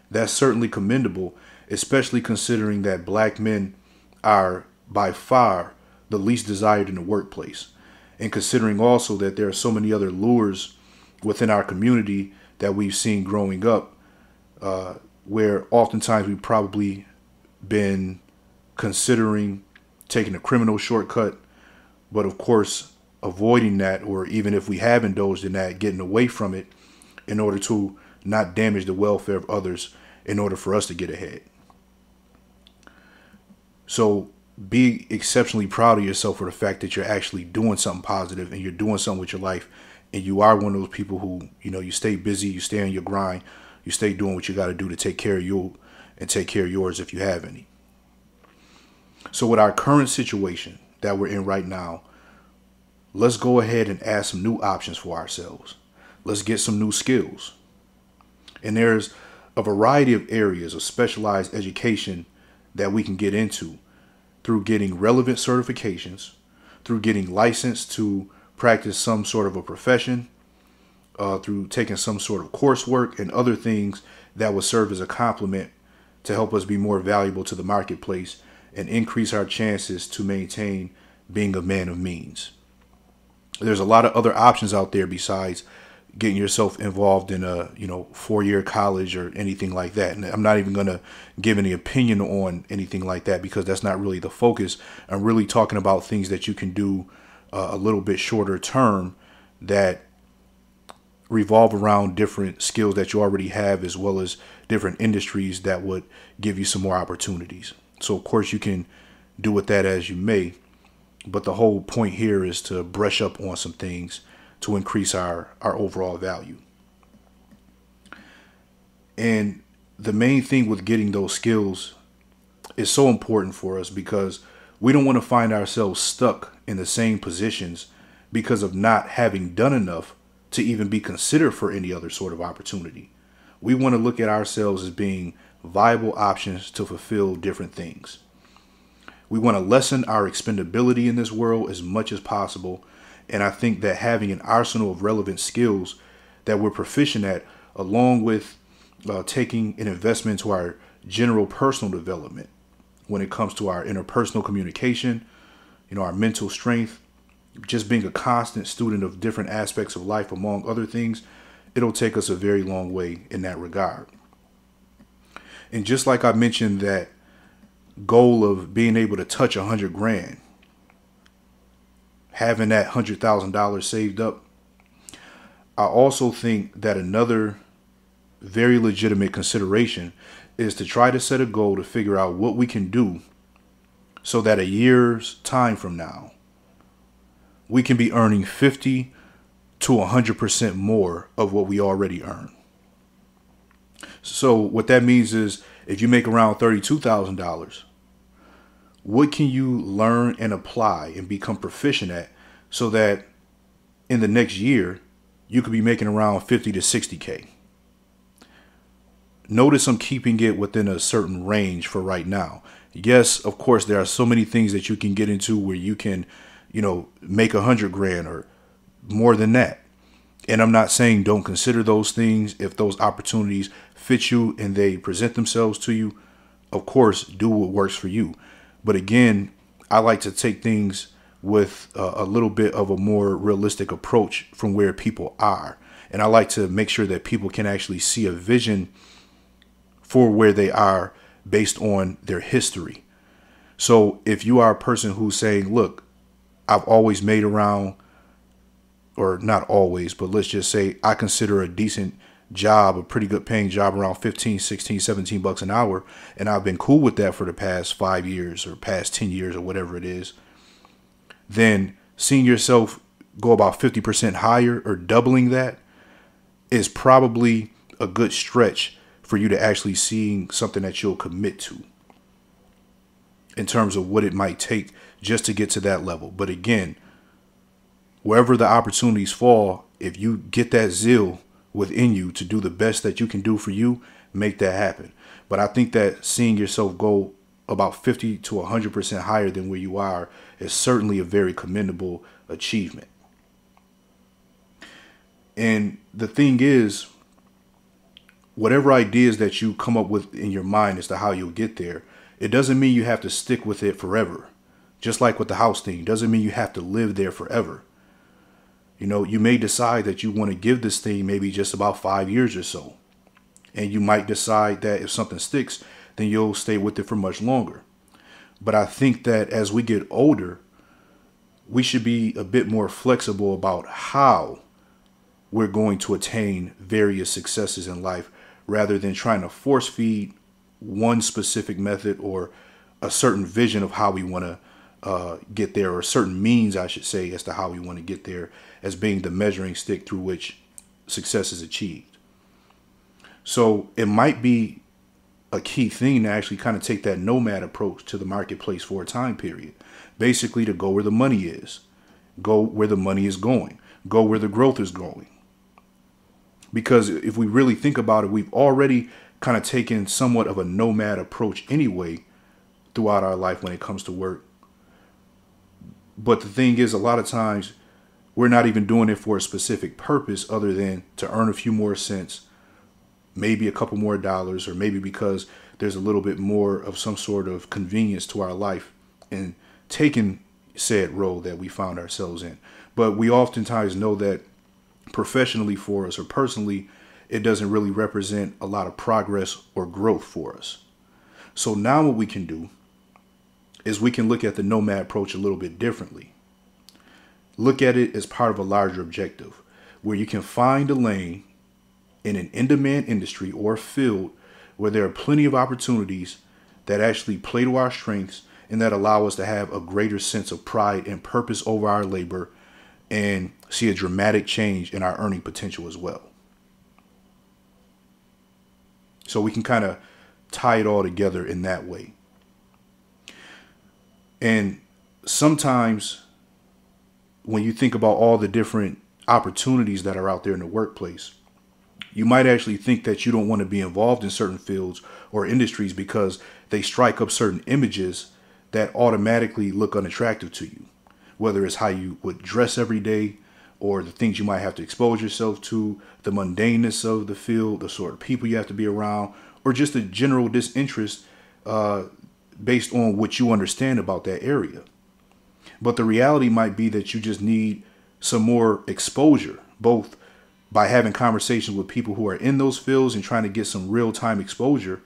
That's certainly commendable, especially considering that black men are by far the least desired in the workplace. And considering also that there are so many other lures within our community that we've seen growing up, uh, where oftentimes we've probably been considering taking a criminal shortcut, but of course, avoiding that, or even if we have indulged in that, getting away from it in order to not damage the welfare of others in order for us to get ahead. So be exceptionally proud of yourself for the fact that you're actually doing something positive and you're doing something with your life and you are one of those people who, you know, you stay busy, you stay on your grind, you stay doing what you got to do to take care of you and take care of yours if you have any. So, with our current situation that we're in right now, let's go ahead and add some new options for ourselves. Let's get some new skills. And there's a variety of areas of specialized education that we can get into through getting relevant certifications, through getting licensed to practice some sort of a profession, uh, through taking some sort of coursework and other things that would serve as a complement to help us be more valuable to the marketplace and increase our chances to maintain being a man of means. There's a lot of other options out there besides getting yourself involved in a you know four year college or anything like that and i'm not even going to give any opinion on anything like that because that's not really the focus i'm really talking about things that you can do a little bit shorter term that revolve around different skills that you already have as well as different industries that would give you some more opportunities. So of course you can do with that as you may, but the whole point here is to brush up on some things to increase our our overall value. And the main thing with getting those skills is so important for us because we don't want to find ourselves stuck in the same positions because of not having done enough to even be considered for any other sort of opportunity. We want to look at ourselves as being viable options to fulfill different things. We want to lessen our expendability in this world as much as possible. And I think that having an arsenal of relevant skills that we're proficient at, along with uh, taking an investment into our general personal development when it comes to our interpersonal communication, you know, our mental strength, just being a constant student of different aspects of life, among other things, it'll take us a very long way in that regard. And just like I mentioned that goal of being able to touch a hundred grand, having that $100,000 saved up. I also think that another very legitimate consideration is to try to set a goal to figure out what we can do so that a year's time from now, we can be earning 50 to 100% more of what we already earn. So, what that means is if you make around $32,000, what can you learn and apply and become proficient at so that in the next year you could be making around 50 to 60K? Notice I'm keeping it within a certain range for right now. Yes, of course, there are so many things that you can get into where you can, you know, make a hundred grand or more than that. And I'm not saying don't consider those things if those opportunities fit you and they present themselves to you. Of course, do what works for you. But again, I like to take things with a, a little bit of a more realistic approach from where people are. And I like to make sure that people can actually see a vision for where they are based on their history. So if you are a person who's saying, look, I've always made around, or not always, but let's just say I consider a decent job, a pretty good paying job around 15, 16, 17 bucks an hour. And I've been cool with that for the past five years or past 10 years or whatever it is. Then seeing yourself go about 50% higher or doubling that is probably a good stretch for you to actually seeing something that you'll commit to in terms of what it might take just to get to that level. But again, wherever the opportunities fall, if you get that zeal within you to do the best that you can do for you, make that happen. But I think that seeing yourself go about 50 to 100% higher than where you are is certainly a very commendable achievement. And the thing is, whatever ideas that you come up with in your mind as to how you'll get there, it doesn't mean you have to stick with it forever. Just like with the house thing, doesn't mean you have to live there forever. You know, you may decide that you want to give this thing maybe just about five years or so. And you might decide that if something sticks, then you'll stay with it for much longer. But I think that as we get older, we should be a bit more flexible about how we're going to attain various successes in life rather than trying to force feed one specific method or a certain vision of how we want to uh, get there, or certain means, I should say, as to how we want to get there, as being the measuring stick through which success is achieved. So it might be a key thing to actually kind of take that nomad approach to the marketplace for a time period. Basically, to go where the money is, go where the money is going, go where the growth is going. Because if we really think about it, we've already kind of taken somewhat of a nomad approach anyway throughout our life when it comes to work. But the thing is, a lot of times we're not even doing it for a specific purpose other than to earn a few more cents, maybe a couple more dollars, or maybe because there's a little bit more of some sort of convenience to our life in taking said role that we found ourselves in. But we oftentimes know that professionally for us or personally, it doesn't really represent a lot of progress or growth for us. So now what we can do is we can look at the nomad approach a little bit differently. Look at it as part of a larger objective where you can find a lane in an in demand industry or field where there are plenty of opportunities that actually play to our strengths and that allow us to have a greater sense of pride and purpose over our labor and see a dramatic change in our earning potential as well. So we can kind of tie it all together in that way. And sometimes when you think about all the different opportunities that are out there in the workplace, you might actually think that you don't want to be involved in certain fields or industries because they strike up certain images that automatically look unattractive to you whether it's how you would dress every day or the things you might have to expose yourself to, the mundaneness of the field, the sort of people you have to be around, or just a general disinterest uh, based on what you understand about that area. But the reality might be that you just need some more exposure, both by having conversations with people who are in those fields and trying to get some real time exposure,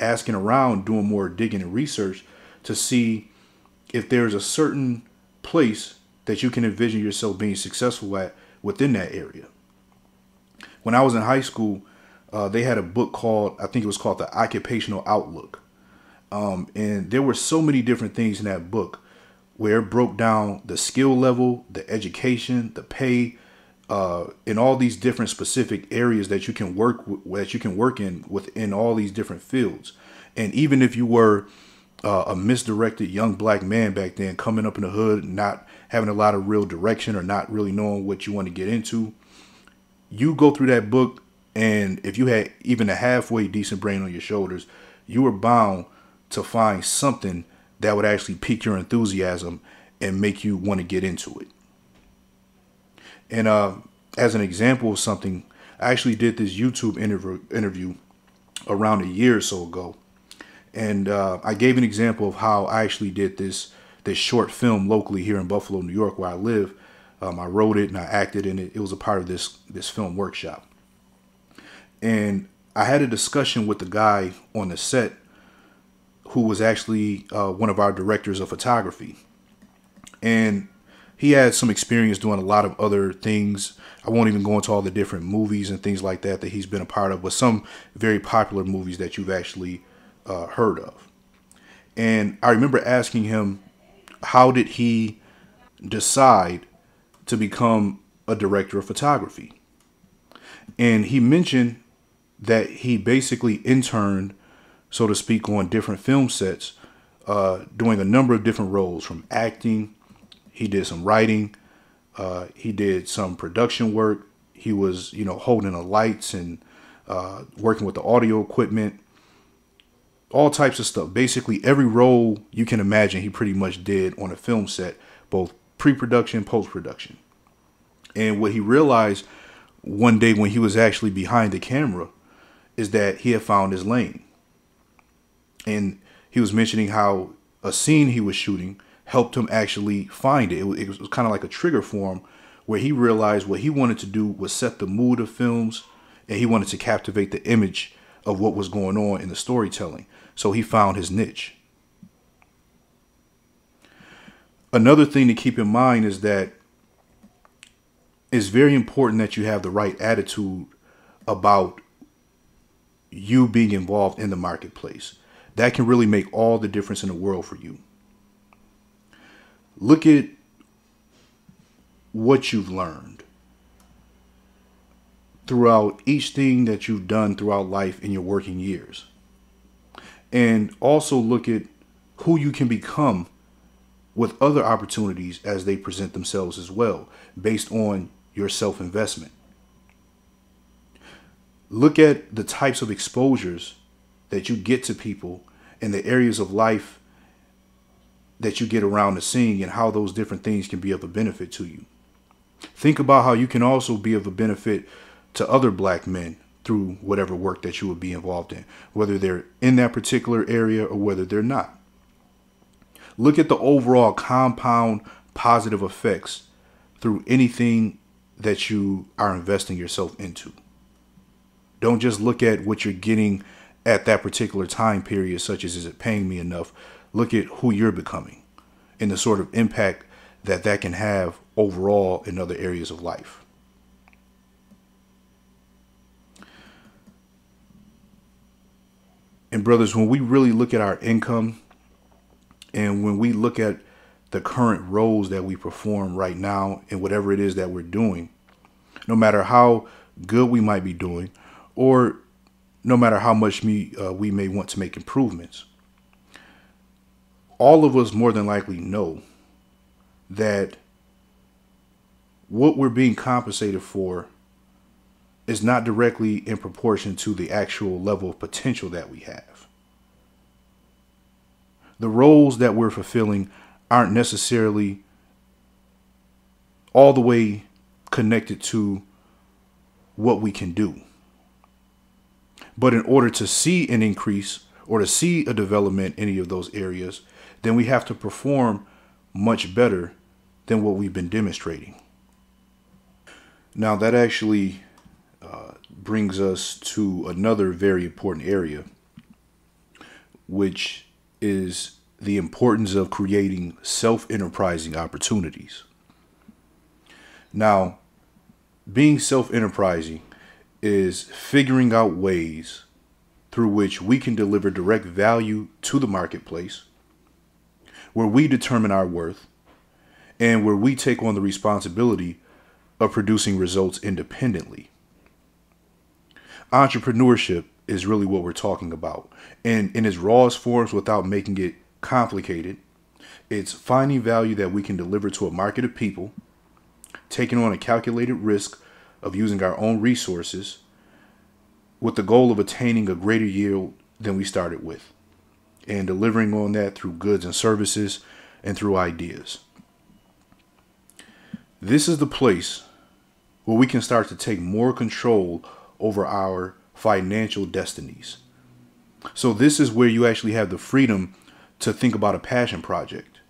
asking around, doing more digging and research to see if there's a certain place that you can envision yourself being successful at within that area. When I was in high school, uh, they had a book called, I think it was called The Occupational Outlook. Um, and there were so many different things in that book where it broke down the skill level, the education, the pay, uh, in all these different specific areas that you can work that you can work in within all these different fields. And even if you were uh, a misdirected young black man back then, coming up in the hood, not having a lot of real direction or not really knowing what you want to get into, you go through that book, and if you had even a halfway decent brain on your shoulders, you were bound to find something that would actually pique your enthusiasm and make you want to get into it. And uh, as an example of something, I actually did this YouTube interview interview around a year or so ago, and uh, I gave an example of how I actually did this this short film locally here in Buffalo, New York, where I live. Um, I wrote it and I acted in it. It was a part of this this film workshop, and I had a discussion with the guy on the set who was actually uh, one of our directors of photography, and he had some experience doing a lot of other things. I won't even go into all the different movies and things like that that he's been a part of, but some very popular movies that you've actually uh, heard of. And I remember asking him, how did he decide to become a director of photography? And he mentioned that he basically interned, so to speak, on different film sets, uh, doing a number of different roles from acting he did some writing. Uh, he did some production work. He was, you know, holding the lights and uh, working with the audio equipment, all types of stuff. Basically, every role you can imagine, he pretty much did on a film set, both pre-production, post-production. And what he realized one day when he was actually behind the camera is that he had found his lane. And he was mentioning how a scene he was shooting helped him actually find it. It was, was kind of like a trigger for him where he realized what he wanted to do was set the mood of films and he wanted to captivate the image of what was going on in the storytelling. So he found his niche. Another thing to keep in mind is that it's very important that you have the right attitude about you being involved in the marketplace. That can really make all the difference in the world for you look at what you've learned throughout each thing that you've done throughout life in your working years. And also look at who you can become with other opportunities as they present themselves as well, based on your self investment. Look at the types of exposures that you get to people and the areas of life that you get around the scene and how those different things can be of a benefit to you. Think about how you can also be of a benefit to other black men through whatever work that you would be involved in, whether they're in that particular area or whether they're not. Look at the overall compound positive effects through anything that you are investing yourself into. Don't just look at what you're getting at that particular time period, such as is it paying me enough, look at who you're becoming and the sort of impact that that can have overall in other areas of life. And, brothers, when we really look at our income and when we look at the current roles that we perform right now and whatever it is that we're doing, no matter how good we might be doing, or no matter how much me, uh, we may want to make improvements, all of us more than likely know that what we're being compensated for is not directly in proportion to the actual level of potential that we have. The roles that we're fulfilling aren't necessarily all the way connected to what we can do. But in order to see an increase or to see a development in any of those areas, then we have to perform much better than what we've been demonstrating. Now, that actually brings us to another very important area, which is the importance of creating self enterprising opportunities. Now, being self enterprising is figuring out ways through which we can deliver direct value to the marketplace, where we determine our worth, and where we take on the responsibility of producing results independently. Entrepreneurship is really what we're talking about. And in its rawest forms, without making it complicated, it's finding value that we can deliver to a market of people, taking on a calculated risk of using our own resources with the goal of attaining a greater yield than we started with, and delivering on that through goods and services and through ideas. This is the place where we can start to take more control over our financial destinies. So, this is where you actually have the freedom to think about a passion project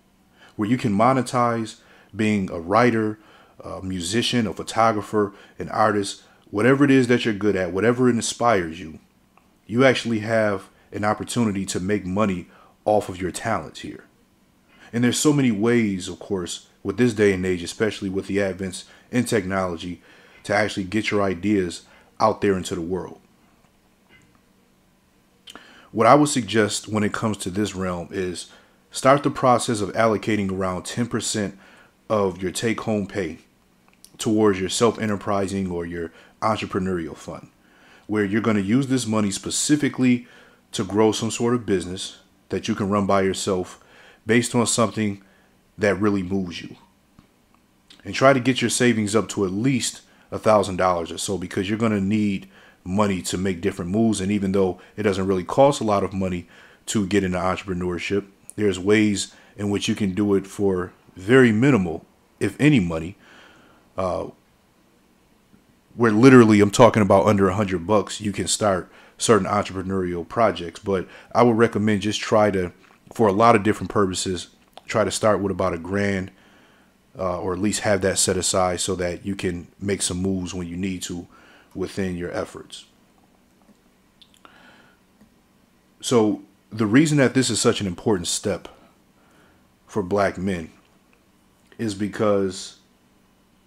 where you can monetize being a writer, a musician, a photographer, an artist, whatever it is that you're good at, whatever inspires you. You actually have an opportunity to make money off of your talents here. And there's so many ways, of course, with this day and age, especially with the advents in technology, to actually get your ideas out there into the world. What I would suggest when it comes to this realm is start the process of allocating around 10% of your take home pay towards your self enterprising or your entrepreneurial fund, where you're going to use this money specifically to grow some sort of business that you can run by yourself based on something that really moves you. And try to get your savings up to at least a thousand dollars or so because you're going to need money to make different moves. And even though it doesn't really cost a lot of money to get into entrepreneurship, there's ways in which you can do it for very minimal, if any, money. Uh, where literally I'm talking about under a hundred bucks, you can start certain entrepreneurial projects. But I would recommend just try to, for a lot of different purposes, try to start with about a grand uh, or at least have that set aside so that you can make some moves when you need to within your efforts. So, the reason that this is such an important step for black men is because,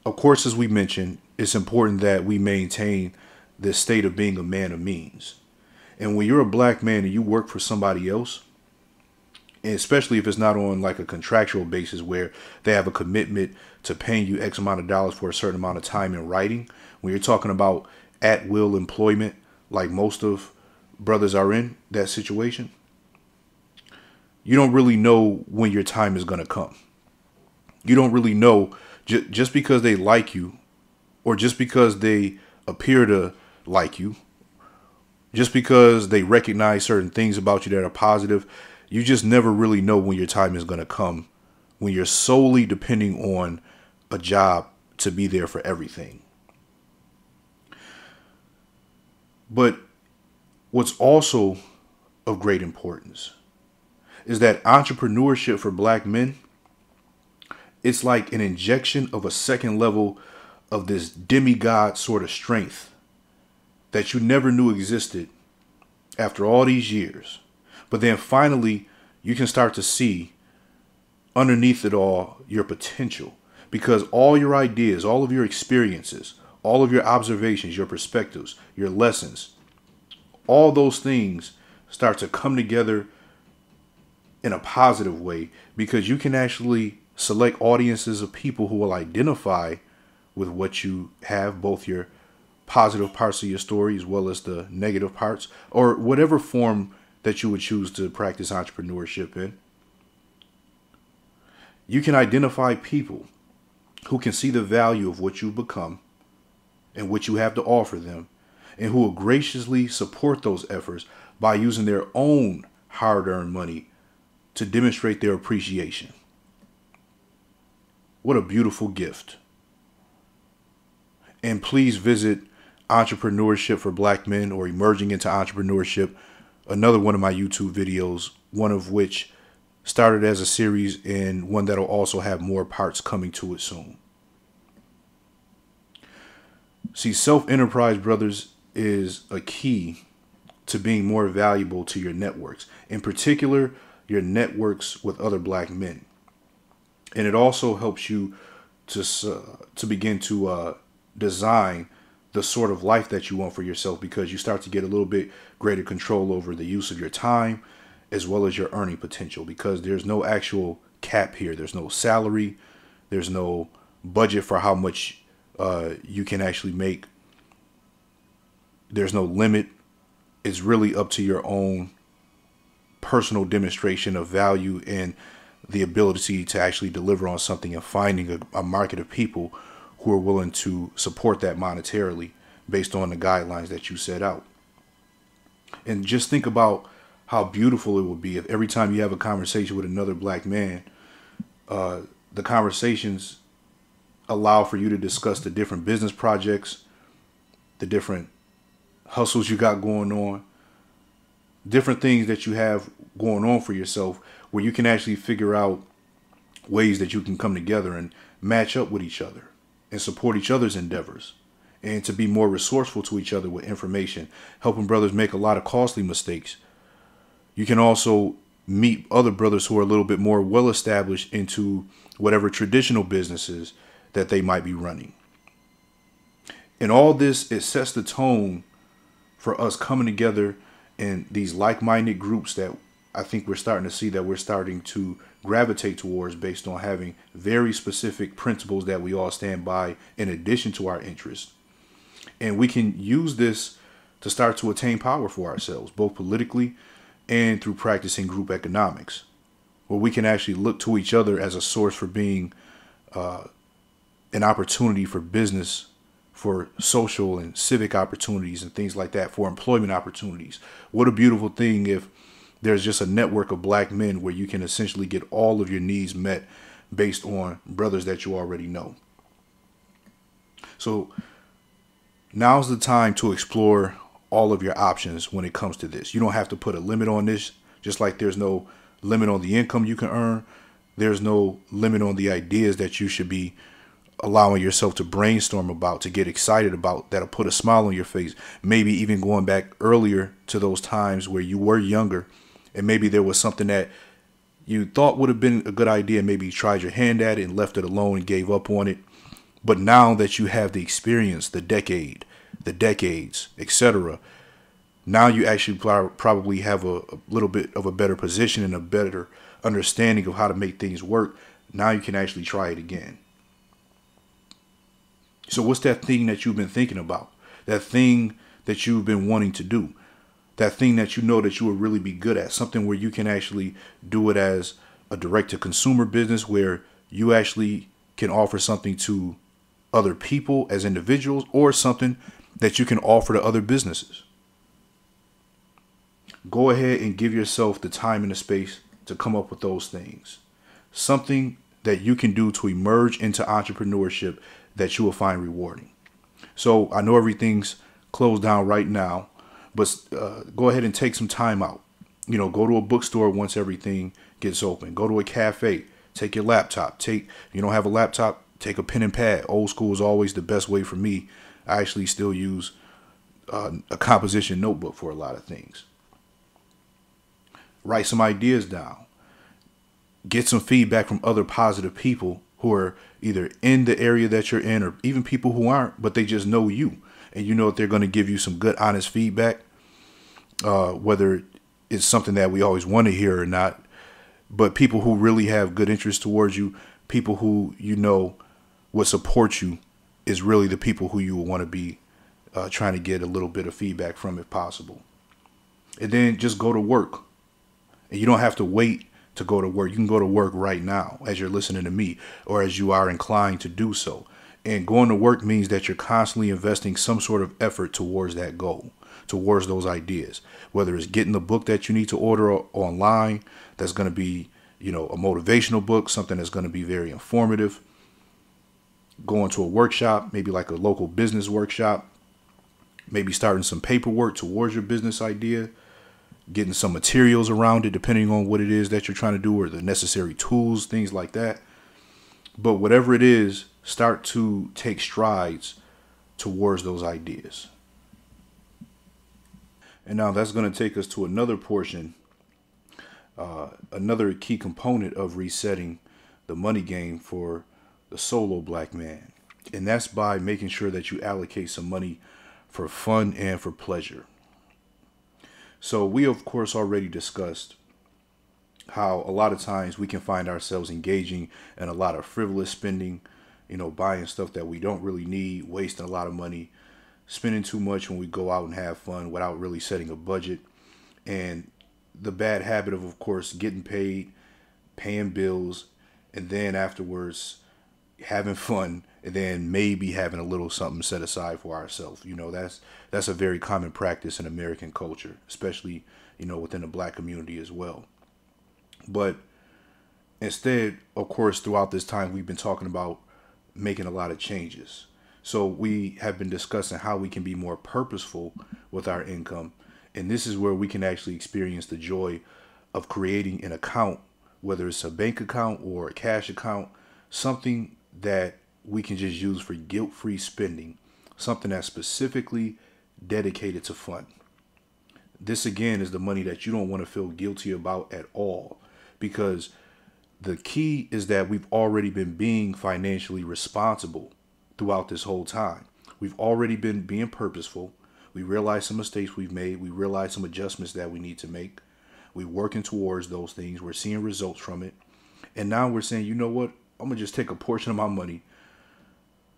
of course, as we mentioned, it's important that we maintain this state of being a man of means. And when you're a black man and you work for somebody else, and especially if it's not on like a contractual basis where they have a commitment to paying you X amount of dollars for a certain amount of time in writing. When you're talking about at will employment, like most of brothers are in that situation, you don't really know when your time is going to come. You don't really know j- just because they like you or just because they appear to like you, just because they recognize certain things about you that are positive you just never really know when your time is going to come when you're solely depending on a job to be there for everything. But what's also of great importance is that entrepreneurship for black men it's like an injection of a second level of this demigod sort of strength that you never knew existed after all these years but then finally, you can start to see underneath it all your potential. Because all your ideas, all of your experiences, all of your observations, your perspectives, your lessons, all those things start to come together in a positive way. Because you can actually select audiences of people who will identify with what you have, both your positive parts of your story as well as the negative parts, or whatever form that you would choose to practice entrepreneurship in. You can identify people who can see the value of what you become and what you have to offer them, and who will graciously support those efforts by using their own hard earned money to demonstrate their appreciation. What a beautiful gift. And please visit Entrepreneurship for Black Men or Emerging into Entrepreneurship another one of my YouTube videos, one of which started as a series and one that'll also have more parts coming to it soon. See, self enterprise, brothers, is a key to being more valuable to your networks, in particular, your networks with other black men. And it also helps you to uh, to begin to uh, design the sort of life that you want for yourself because you start to get a little bit greater control over the use of your time as well as your earning potential because there's no actual cap here. There's no salary. There's no budget for how much uh, you can actually make. There's no limit. It's really up to your own personal demonstration of value and the ability to actually deliver on something and finding a, a market of people who are willing to support that monetarily based on the guidelines that you set out. And just think about how beautiful it would be if every time you have a conversation with another black man, uh, the conversations allow for you to discuss the different business projects, the different hustles you got going on, different things that you have going on for yourself where you can actually figure out ways that you can come together and match up with each other and support each other's endeavors and to be more resourceful to each other with information, helping brothers make a lot of costly mistakes. You can also meet other brothers who are a little bit more well established into whatever traditional businesses that they might be running. And all this, it sets the tone for us coming together in these like minded groups that I think we're starting to see that we're starting to gravitate towards based on having very specific principles that we all stand by in addition to our interests. And we can use this to start to attain power for ourselves, both politically and through practicing group economics, where we can actually look to each other as a source for being uh, an opportunity for business, for social and civic opportunities, and things like that, for employment opportunities. What a beautiful thing if there's just a network of black men where you can essentially get all of your needs met based on brothers that you already know. So now's the time to explore all of your options when it comes to this. You don't have to put a limit on this, just like there's no limit on the income you can earn. There's no limit on the ideas that you should be allowing yourself to brainstorm about, to get excited about, that'll put a smile on your face. Maybe even going back earlier to those times where you were younger and maybe there was something that you thought would have been a good idea. Maybe you tried your hand at it and left it alone and gave up on it. But now that you have the experience, the decade, the decades, etc., now you actually probably have a, a, little bit of a better position and a better understanding of how to make things work. Now you can actually try it again. So, what's that thing that you've been thinking about? That thing that you've been wanting to do? That thing that you know that you would really be good at, something where you can actually do it as a direct to consumer business where you actually can offer something to other people as individuals or something that you can offer to other businesses. Go ahead and give yourself the time and the space to come up with those things. Something that you can do to emerge into entrepreneurship that you will find rewarding. So I know everything's closed down right now, but uh, go ahead and take some time out. You know, go to a bookstore once everything gets open. Go to a cafe. Take your laptop. Take you don't have a laptop. Take a pen and pad. Old school is always the best way for me. I actually still use uh, a composition notebook for a lot of things. Write some ideas down. Get some feedback from other positive people who are either in the area that you're in or even people who aren't, but they just know you and you know that they're going to give you some good, honest feedback, uh, whether it's something that we always want to hear or not. But people who really have good interest towards you, people who you know would support you, is really the people who you want to be uh, trying to get a little bit of feedback from, if possible. And then just go to work. And you don't have to wait to go to work. You can go to work right now as you're listening to me or as you are inclined to do so. And going to work means that you're constantly investing some sort of effort towards that goal, towards those ideas. Whether it's getting the book that you need to order online, that's going to be, you know, a motivational book, something that's going to be very informative. Going to a workshop, maybe like a local business workshop, maybe starting some paperwork towards your business idea, getting some materials around it, depending on what it is that you're trying to do, or the necessary tools, things like that. But whatever it is, start to take strides towards those ideas. And now that's going to take us to another portion, uh, another key component of resetting the money game for the solo black man. And that's by making sure that you allocate some money for fun and for pleasure. So, we of course already discussed how a lot of times we can find ourselves engaging in a lot of frivolous spending, you know, buying stuff that we don't really need, wasting a lot of money, spending too much when we go out and have fun without really setting a budget, and the bad habit of, of course, getting paid, paying bills, and then afterwards having fun and then maybe having a little something set aside for ourselves. You know, that's that's a very common practice in American culture, especially, you know, within the black community as well. But instead, of course, throughout this time we've been talking about making a lot of changes. So we have been discussing how we can be more purposeful with our income. And this is where we can actually experience the joy of creating an account, whether it's a bank account or a cash account, something that we can just use for guilt free spending, something that's specifically dedicated to fun. This again is the money that you don't want to feel guilty about at all because the key is that we've already been being financially responsible throughout this whole time. We've already been being purposeful. We realize some mistakes we've made. We realize some adjustments that we need to make. We're working towards those things. We're seeing results from it. And now we're saying, you know what? I'm going to just take a portion of my money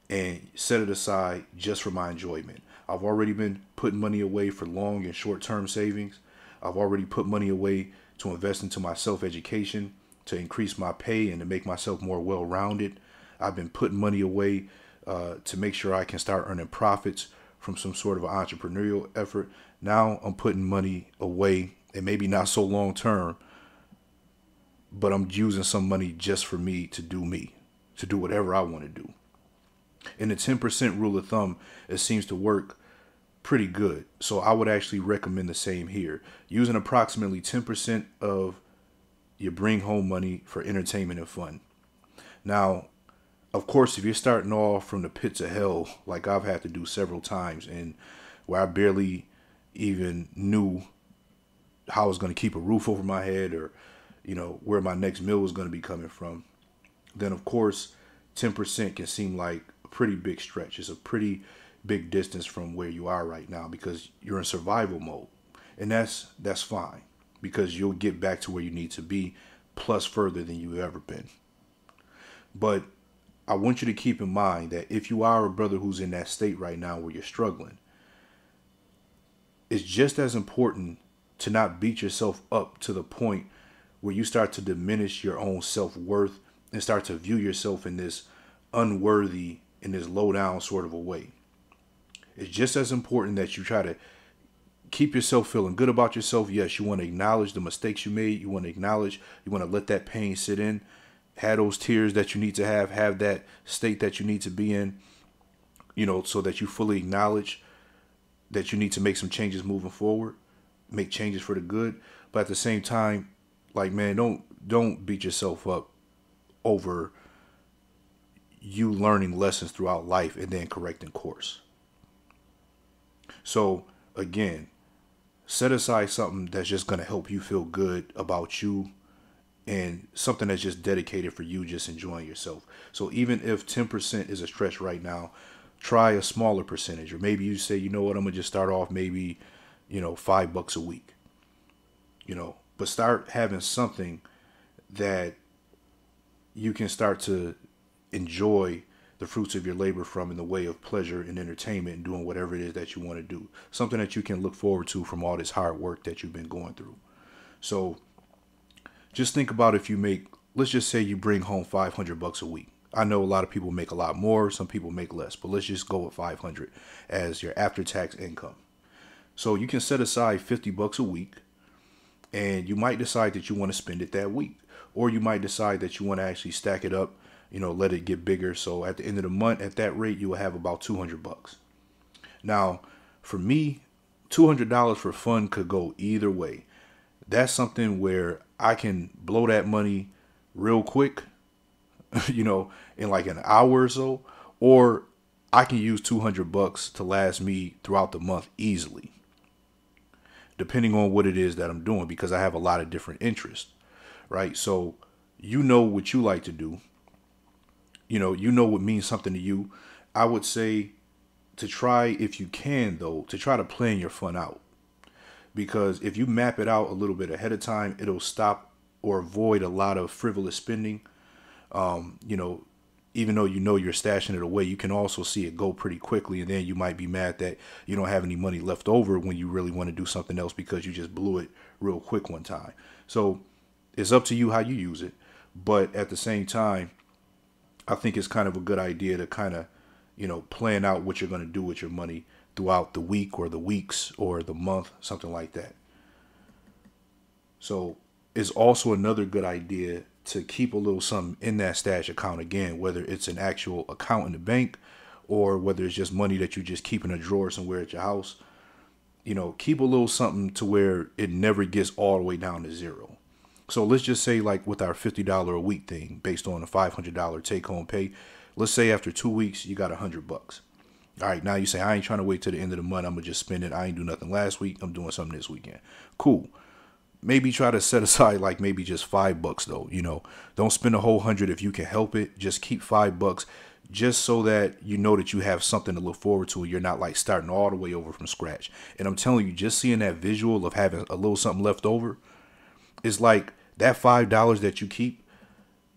and set it aside just for my enjoyment. I've already been putting money away for long and short term savings. I've already put money away to invest into my self education, to increase my pay, and to make myself more well rounded. I've been putting money away uh, to make sure I can start earning profits from some sort of entrepreneurial effort. Now I'm putting money away, and maybe not so long term, but I'm using some money just for me to do me, to do whatever I want to do. And the 10% rule of thumb, it seems to work pretty good. So I would actually recommend the same here. Using approximately 10% of your bring home money for entertainment and fun. Now, of course, if you're starting off from the pits of hell, like I've had to do several times, and where I barely even knew how I was going to keep a roof over my head or, you know, where my next meal was going to be coming from, then of course, 10% can seem like a pretty big stretch. It's a pretty big distance from where you are right now because you're in survival mode. And that's that's fine because you'll get back to where you need to be plus further than you've ever been. But I want you to keep in mind that if you are a brother who's in that state right now where you're struggling, it's just as important to not beat yourself up to the point where you start to diminish your own self worth and start to view yourself in this unworthy, in this low down sort of a way. It's just as important that you try to keep yourself feeling good about yourself. Yes, you want to acknowledge the mistakes you made. You want to acknowledge, you want to let that pain sit in. Have those tears that you need to have, have that state that you need to be in, you know, so that you fully acknowledge that you need to make some changes moving forward, make changes for the good. But at the same time, like man, don't don't beat yourself up over you learning lessons throughout life and then correcting course. So again, set aside something that's just going to help you feel good about you and something that's just dedicated for you just enjoying yourself. So even if 10% is a stretch right now, try a smaller percentage or maybe you say, "You know what? I'm going to just start off maybe, you know, 5 bucks a week." You know, but start having something that you can start to enjoy the fruits of your labor from in the way of pleasure and entertainment and doing whatever it is that you want to do. Something that you can look forward to from all this hard work that you've been going through. So just think about if you make let's just say you bring home 500 bucks a week. I know a lot of people make a lot more, some people make less, but let's just go with 500 as your after-tax income. So you can set aside 50 bucks a week and you might decide that you want to spend it that week or you might decide that you want to actually stack it up you know, let it get bigger. So at the end of the month, at that rate, you will have about 200 bucks. Now, for me, $200 for fun could go either way. That's something where I can blow that money real quick, you know, in like an hour or so, or I can use 200 bucks to last me throughout the month easily. Depending on what it is that I'm doing because I have a lot of different interests, right? So, you know what you like to do you know, you know what means something to you. I would say to try, if you can, though, to try to plan your fun out. Because if you map it out a little bit ahead of time, it'll stop or avoid a lot of frivolous spending. Um, you know, even though you know you're stashing it away, you can also see it go pretty quickly, and then you might be mad that you don't have any money left over when you really want to do something else because you just blew it real quick one time. So it's up to you how you use it, but at the same time, I think it's kind of a good idea to kind of, you know, plan out what you're going to do with your money throughout the week or the weeks or the month, something like that. So it's also another good idea to keep a little something in that stash account again, whether it's an actual account in the bank or whether it's just money that you just keep in a drawer somewhere at your house. You know, keep a little something to where it never gets all the way down to zero. So let's just say, like with our $50 a week thing based on a $500 take home pay, let's say after two weeks, you got a 100 bucks. All right, now you say, I ain't trying to wait till the end of the month. I'm going to just spend it. I ain't do nothing last week. I'm doing something this weekend. Cool maybe try to set aside like maybe just five bucks though you know don't spend a whole hundred if you can help it just keep five bucks just so that you know that you have something to look forward to you're not like starting all the way over from scratch and i'm telling you just seeing that visual of having a little something left over is like that five dollars that you keep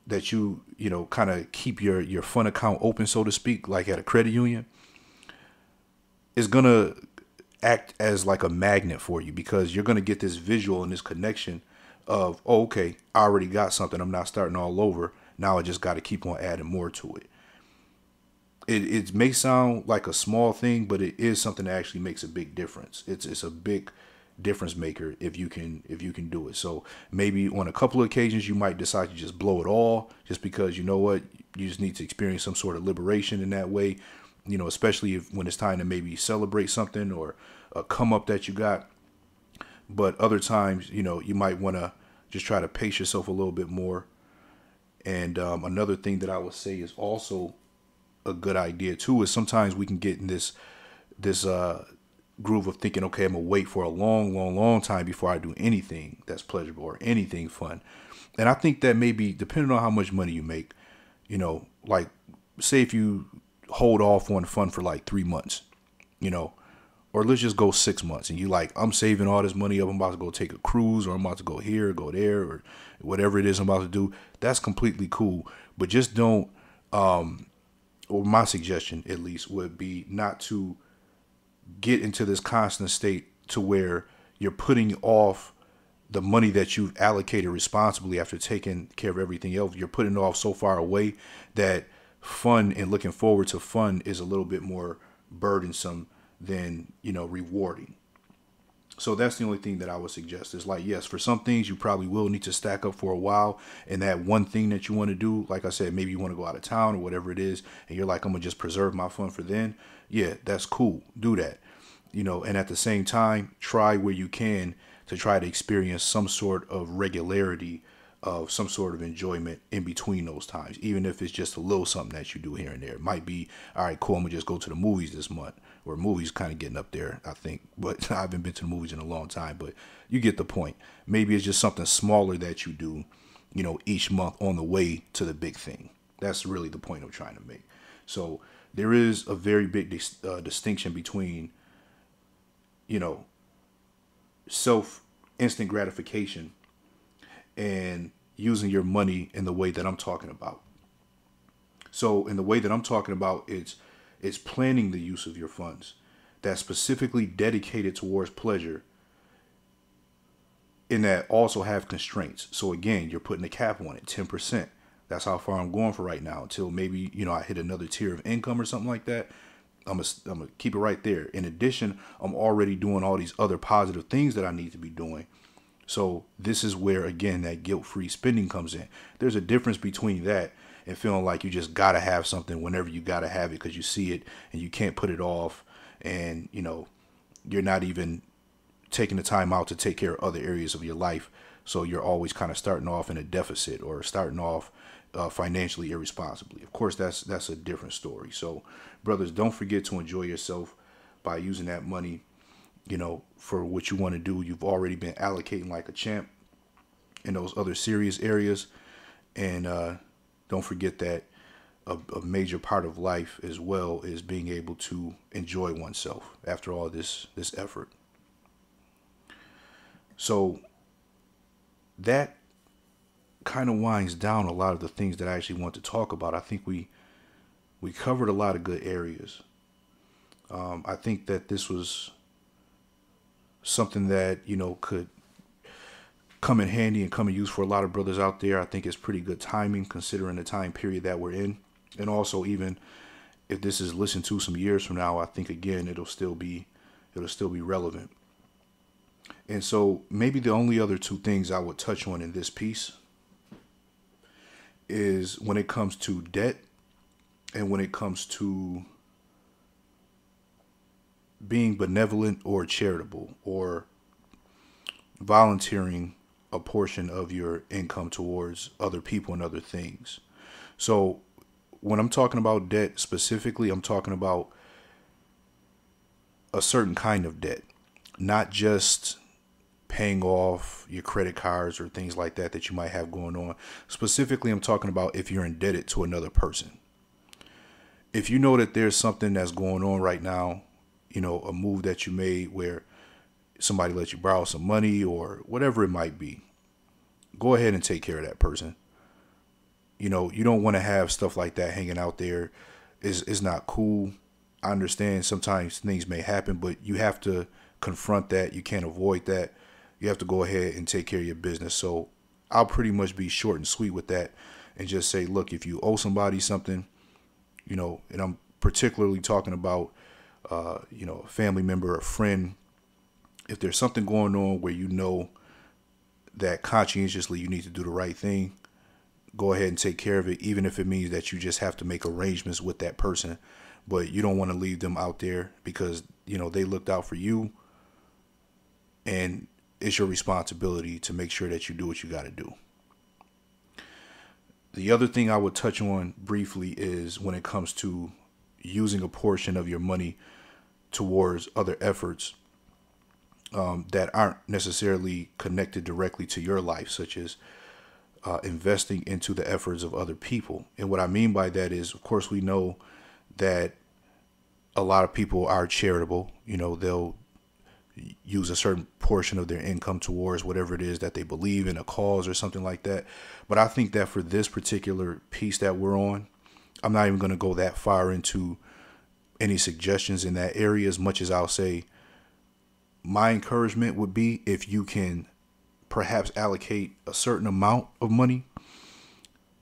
that you you know kind of keep your your fun account open so to speak like at a credit union is gonna act as like a magnet for you because you're to get this visual and this connection of oh, okay i already got something. I'm not starting all over. Now i just got to keep on adding more to it. it it may sound like a small thing but it is something that actually makes a big difference. It's it's a big difference maker if you can if you can do it so maybe on a couple of occasions you might decide to just blow it all just because you know what you just need to experience some sort of liberation in that way you know, especially if when it's time to maybe celebrate something or a come up that you got. But other times, you know, you might want to just try to pace yourself a little bit more. And um, another thing that I would say is also a good idea too is sometimes we can get in this this uh, groove of thinking, okay, I'm gonna wait for a long, long, long time before I do anything that's pleasurable or anything fun. And I think that maybe depending on how much money you make, you know, like say if you hold off on fun for like three months, you know, or let's just go six months and you like, I'm saving all this money up. I'm about to go take a cruise or I'm about to go here, go there, or whatever it is I'm about to do. That's completely cool. But just don't, um, or my suggestion at least would be not to get into this constant state to where you're putting off the money that you've allocated responsibly after taking care of everything else. You're putting off so far away that fun and looking forward to fun is a little bit more burdensome than you know rewarding. So that's the only thing that i would suggest. Is like yes for some things you probably will need to stack up for a while. And that one thing that you want to do like i said maybe you want to go out of town or whatever it is and you're like i'm gonna just preserve my fun for then yeah that's cool do that you know and at the same time try where you can to try to experience some sort of regularity of some sort of enjoyment in between those times, even if it's just a little something that you do here and there. It might be, all right, cool, I'm gonna just go to the movies this month, or movies kind of getting up there, I think. But I haven't been to the movies in a long time, but you get the point. Maybe it's just something smaller that you do, you know, each month on the way to the big thing. That's really the point I'm trying to make. So there is a very big dis- uh, distinction between, you know, self instant gratification and using your money in the way that I'm talking about. So in the way that I'm talking about, it's it's planning the use of your funds that's specifically dedicated towards pleasure and that also have constraints. So again, you're putting a cap on it, 10%. That's how far I'm going for right now until maybe, you know, I hit another tier of income or something like that. I'm gonna, I'm gonna keep it right there. In addition, I'm already doing all these other positive things that I need to be doing so this is where again that guilt-free spending comes in. There's a difference between that and feeling like you just gotta have something whenever you gotta have it because you see it and you can't put it off, and you know you're not even taking the time out to take care of other areas of your life. So you're always kind of starting off in a deficit or starting off uh, financially irresponsibly. Of course, that's that's a different story. So, brothers, don't forget to enjoy yourself by using that money you know, for what you want to do. You've already been allocating like a champ in those other serious areas. And uh, don't forget that a, a major part of life as well is being able to enjoy oneself after all this this effort. So that kind of winds down a lot of the things that I actually want to talk about. I think we we covered a lot of good areas. Um, I think that this was something that you know could come in handy and come in use for a lot of brothers out there. I think it's pretty good timing considering the time period that we're in, and also even if this is listened to some years from now, I think again it'll still be it'll still be relevant. And so maybe the only other two things I would touch on in this piece is when it comes to debt and when it comes to being benevolent or charitable or volunteering a portion of your income towards other people and other things. So when I'm talking about debt specifically, I'm talking about a certain kind of debt, not just paying off your credit cards or things like that that you might have going on. Specifically, I'm talking about if you're indebted to another person. If you know that there's something that's going on right now, you know, a move that you made where somebody let you borrow some money or whatever it might be, go ahead and take care of that person. You know, you don't want to have stuff like that hanging out there. Is is not cool. I understand sometimes things may happen, but you have to confront that. You can't avoid that you have to go ahead and take care of your business. So I'll pretty much be short and sweet with that and just say, look, if you owe somebody something, you know, and I'm particularly talking about, uh, you know, a family member, a friend, if there's something going on where you know that conscientiously you need to do the right thing, go ahead and take care of it, even if it means that you just have to make arrangements with that person. But you don't want to leave them out there because, you know, they looked out for you and it's your responsibility to make sure that you do what you got to do. The other thing I would touch on briefly is when it comes to using a portion of your money towards other efforts um, that aren't necessarily connected directly to your life, such as uh, investing into the efforts of other people. And what I mean by that is, of course, we know that a lot of people are charitable. You know, they'll use a certain portion of their income towards whatever it is that they believe in a cause or something like that. But I think that for this particular piece that we're on, I'm not even going to go that far into any suggestions in that area as much as I'll say my encouragement would be if you can perhaps allocate a certain amount of money,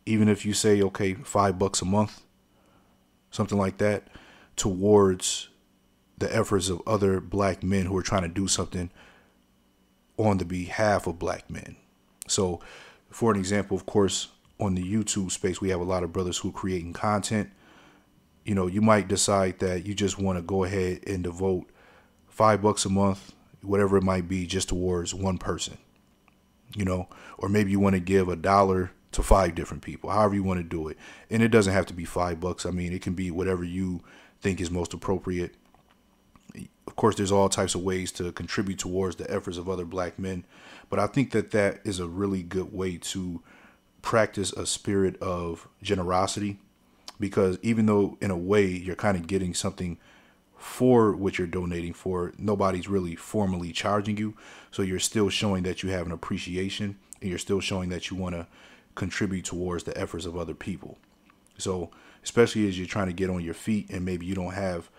even if you say, okay, five bucks a month, something like that, towards the efforts of other black men who are trying to do something on the behalf of black men. So, for an example, of course, on the YouTube space, we have a lot of brothers who are creating content. You know, you might decide that you just want to go ahead and devote five bucks a month, whatever it might be, just towards one person. You know, or maybe you want to give a dollar to five different people, however you want to do it. And it doesn't have to be five bucks. I mean, it can be whatever you think is most appropriate of course, there's all types of ways to contribute towards the efforts of other black men, but I think that that is a really good way to practice a spirit of generosity because even though in a way you're kind of getting something for what you're donating for, nobody's really formally charging you. So you're still showing that you have an appreciation and you're still showing that you want to contribute towards the efforts of other people. So, especially as you're trying to get on your feet and maybe you don't have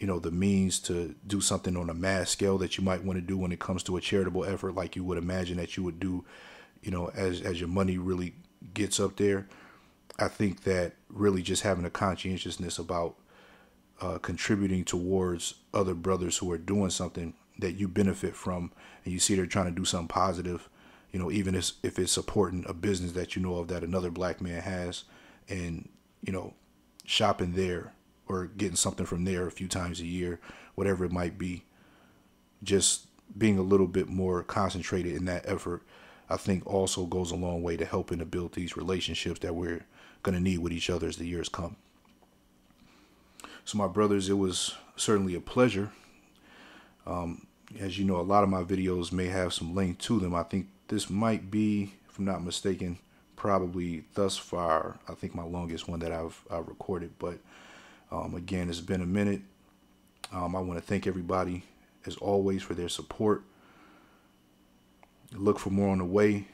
you know the means to do something on a mass scale that you might want to do when it comes to a charitable effort like you would imagine that you would do you know as as your money really gets up there. I think that really just having a conscientiousness about uh, contributing towards other brothers who are doing something that you benefit from and you see they're trying to do something positive you know even if, if it's supporting a business that you know of that another black man has and you know shopping there or getting something from there a few times a year, whatever it might be. Just being a little bit more concentrated in that effort, I think also goes a long way to helping to build these relationships that we're going to need with each other as the years come. So, my brothers, it was certainly a pleasure. Um, as you know, a lot of my videos may have some length to them. I think this might be, if I'm not mistaken, probably thus far, I think my longest one that I've, I've recorded. But um, again, it's been a minute. Um, I want to thank everybody, as always, for their support. Look for more on the way.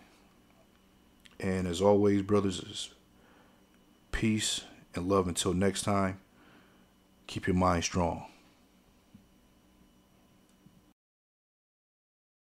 And as always, brothers, peace and love until next time. Keep your mind strong.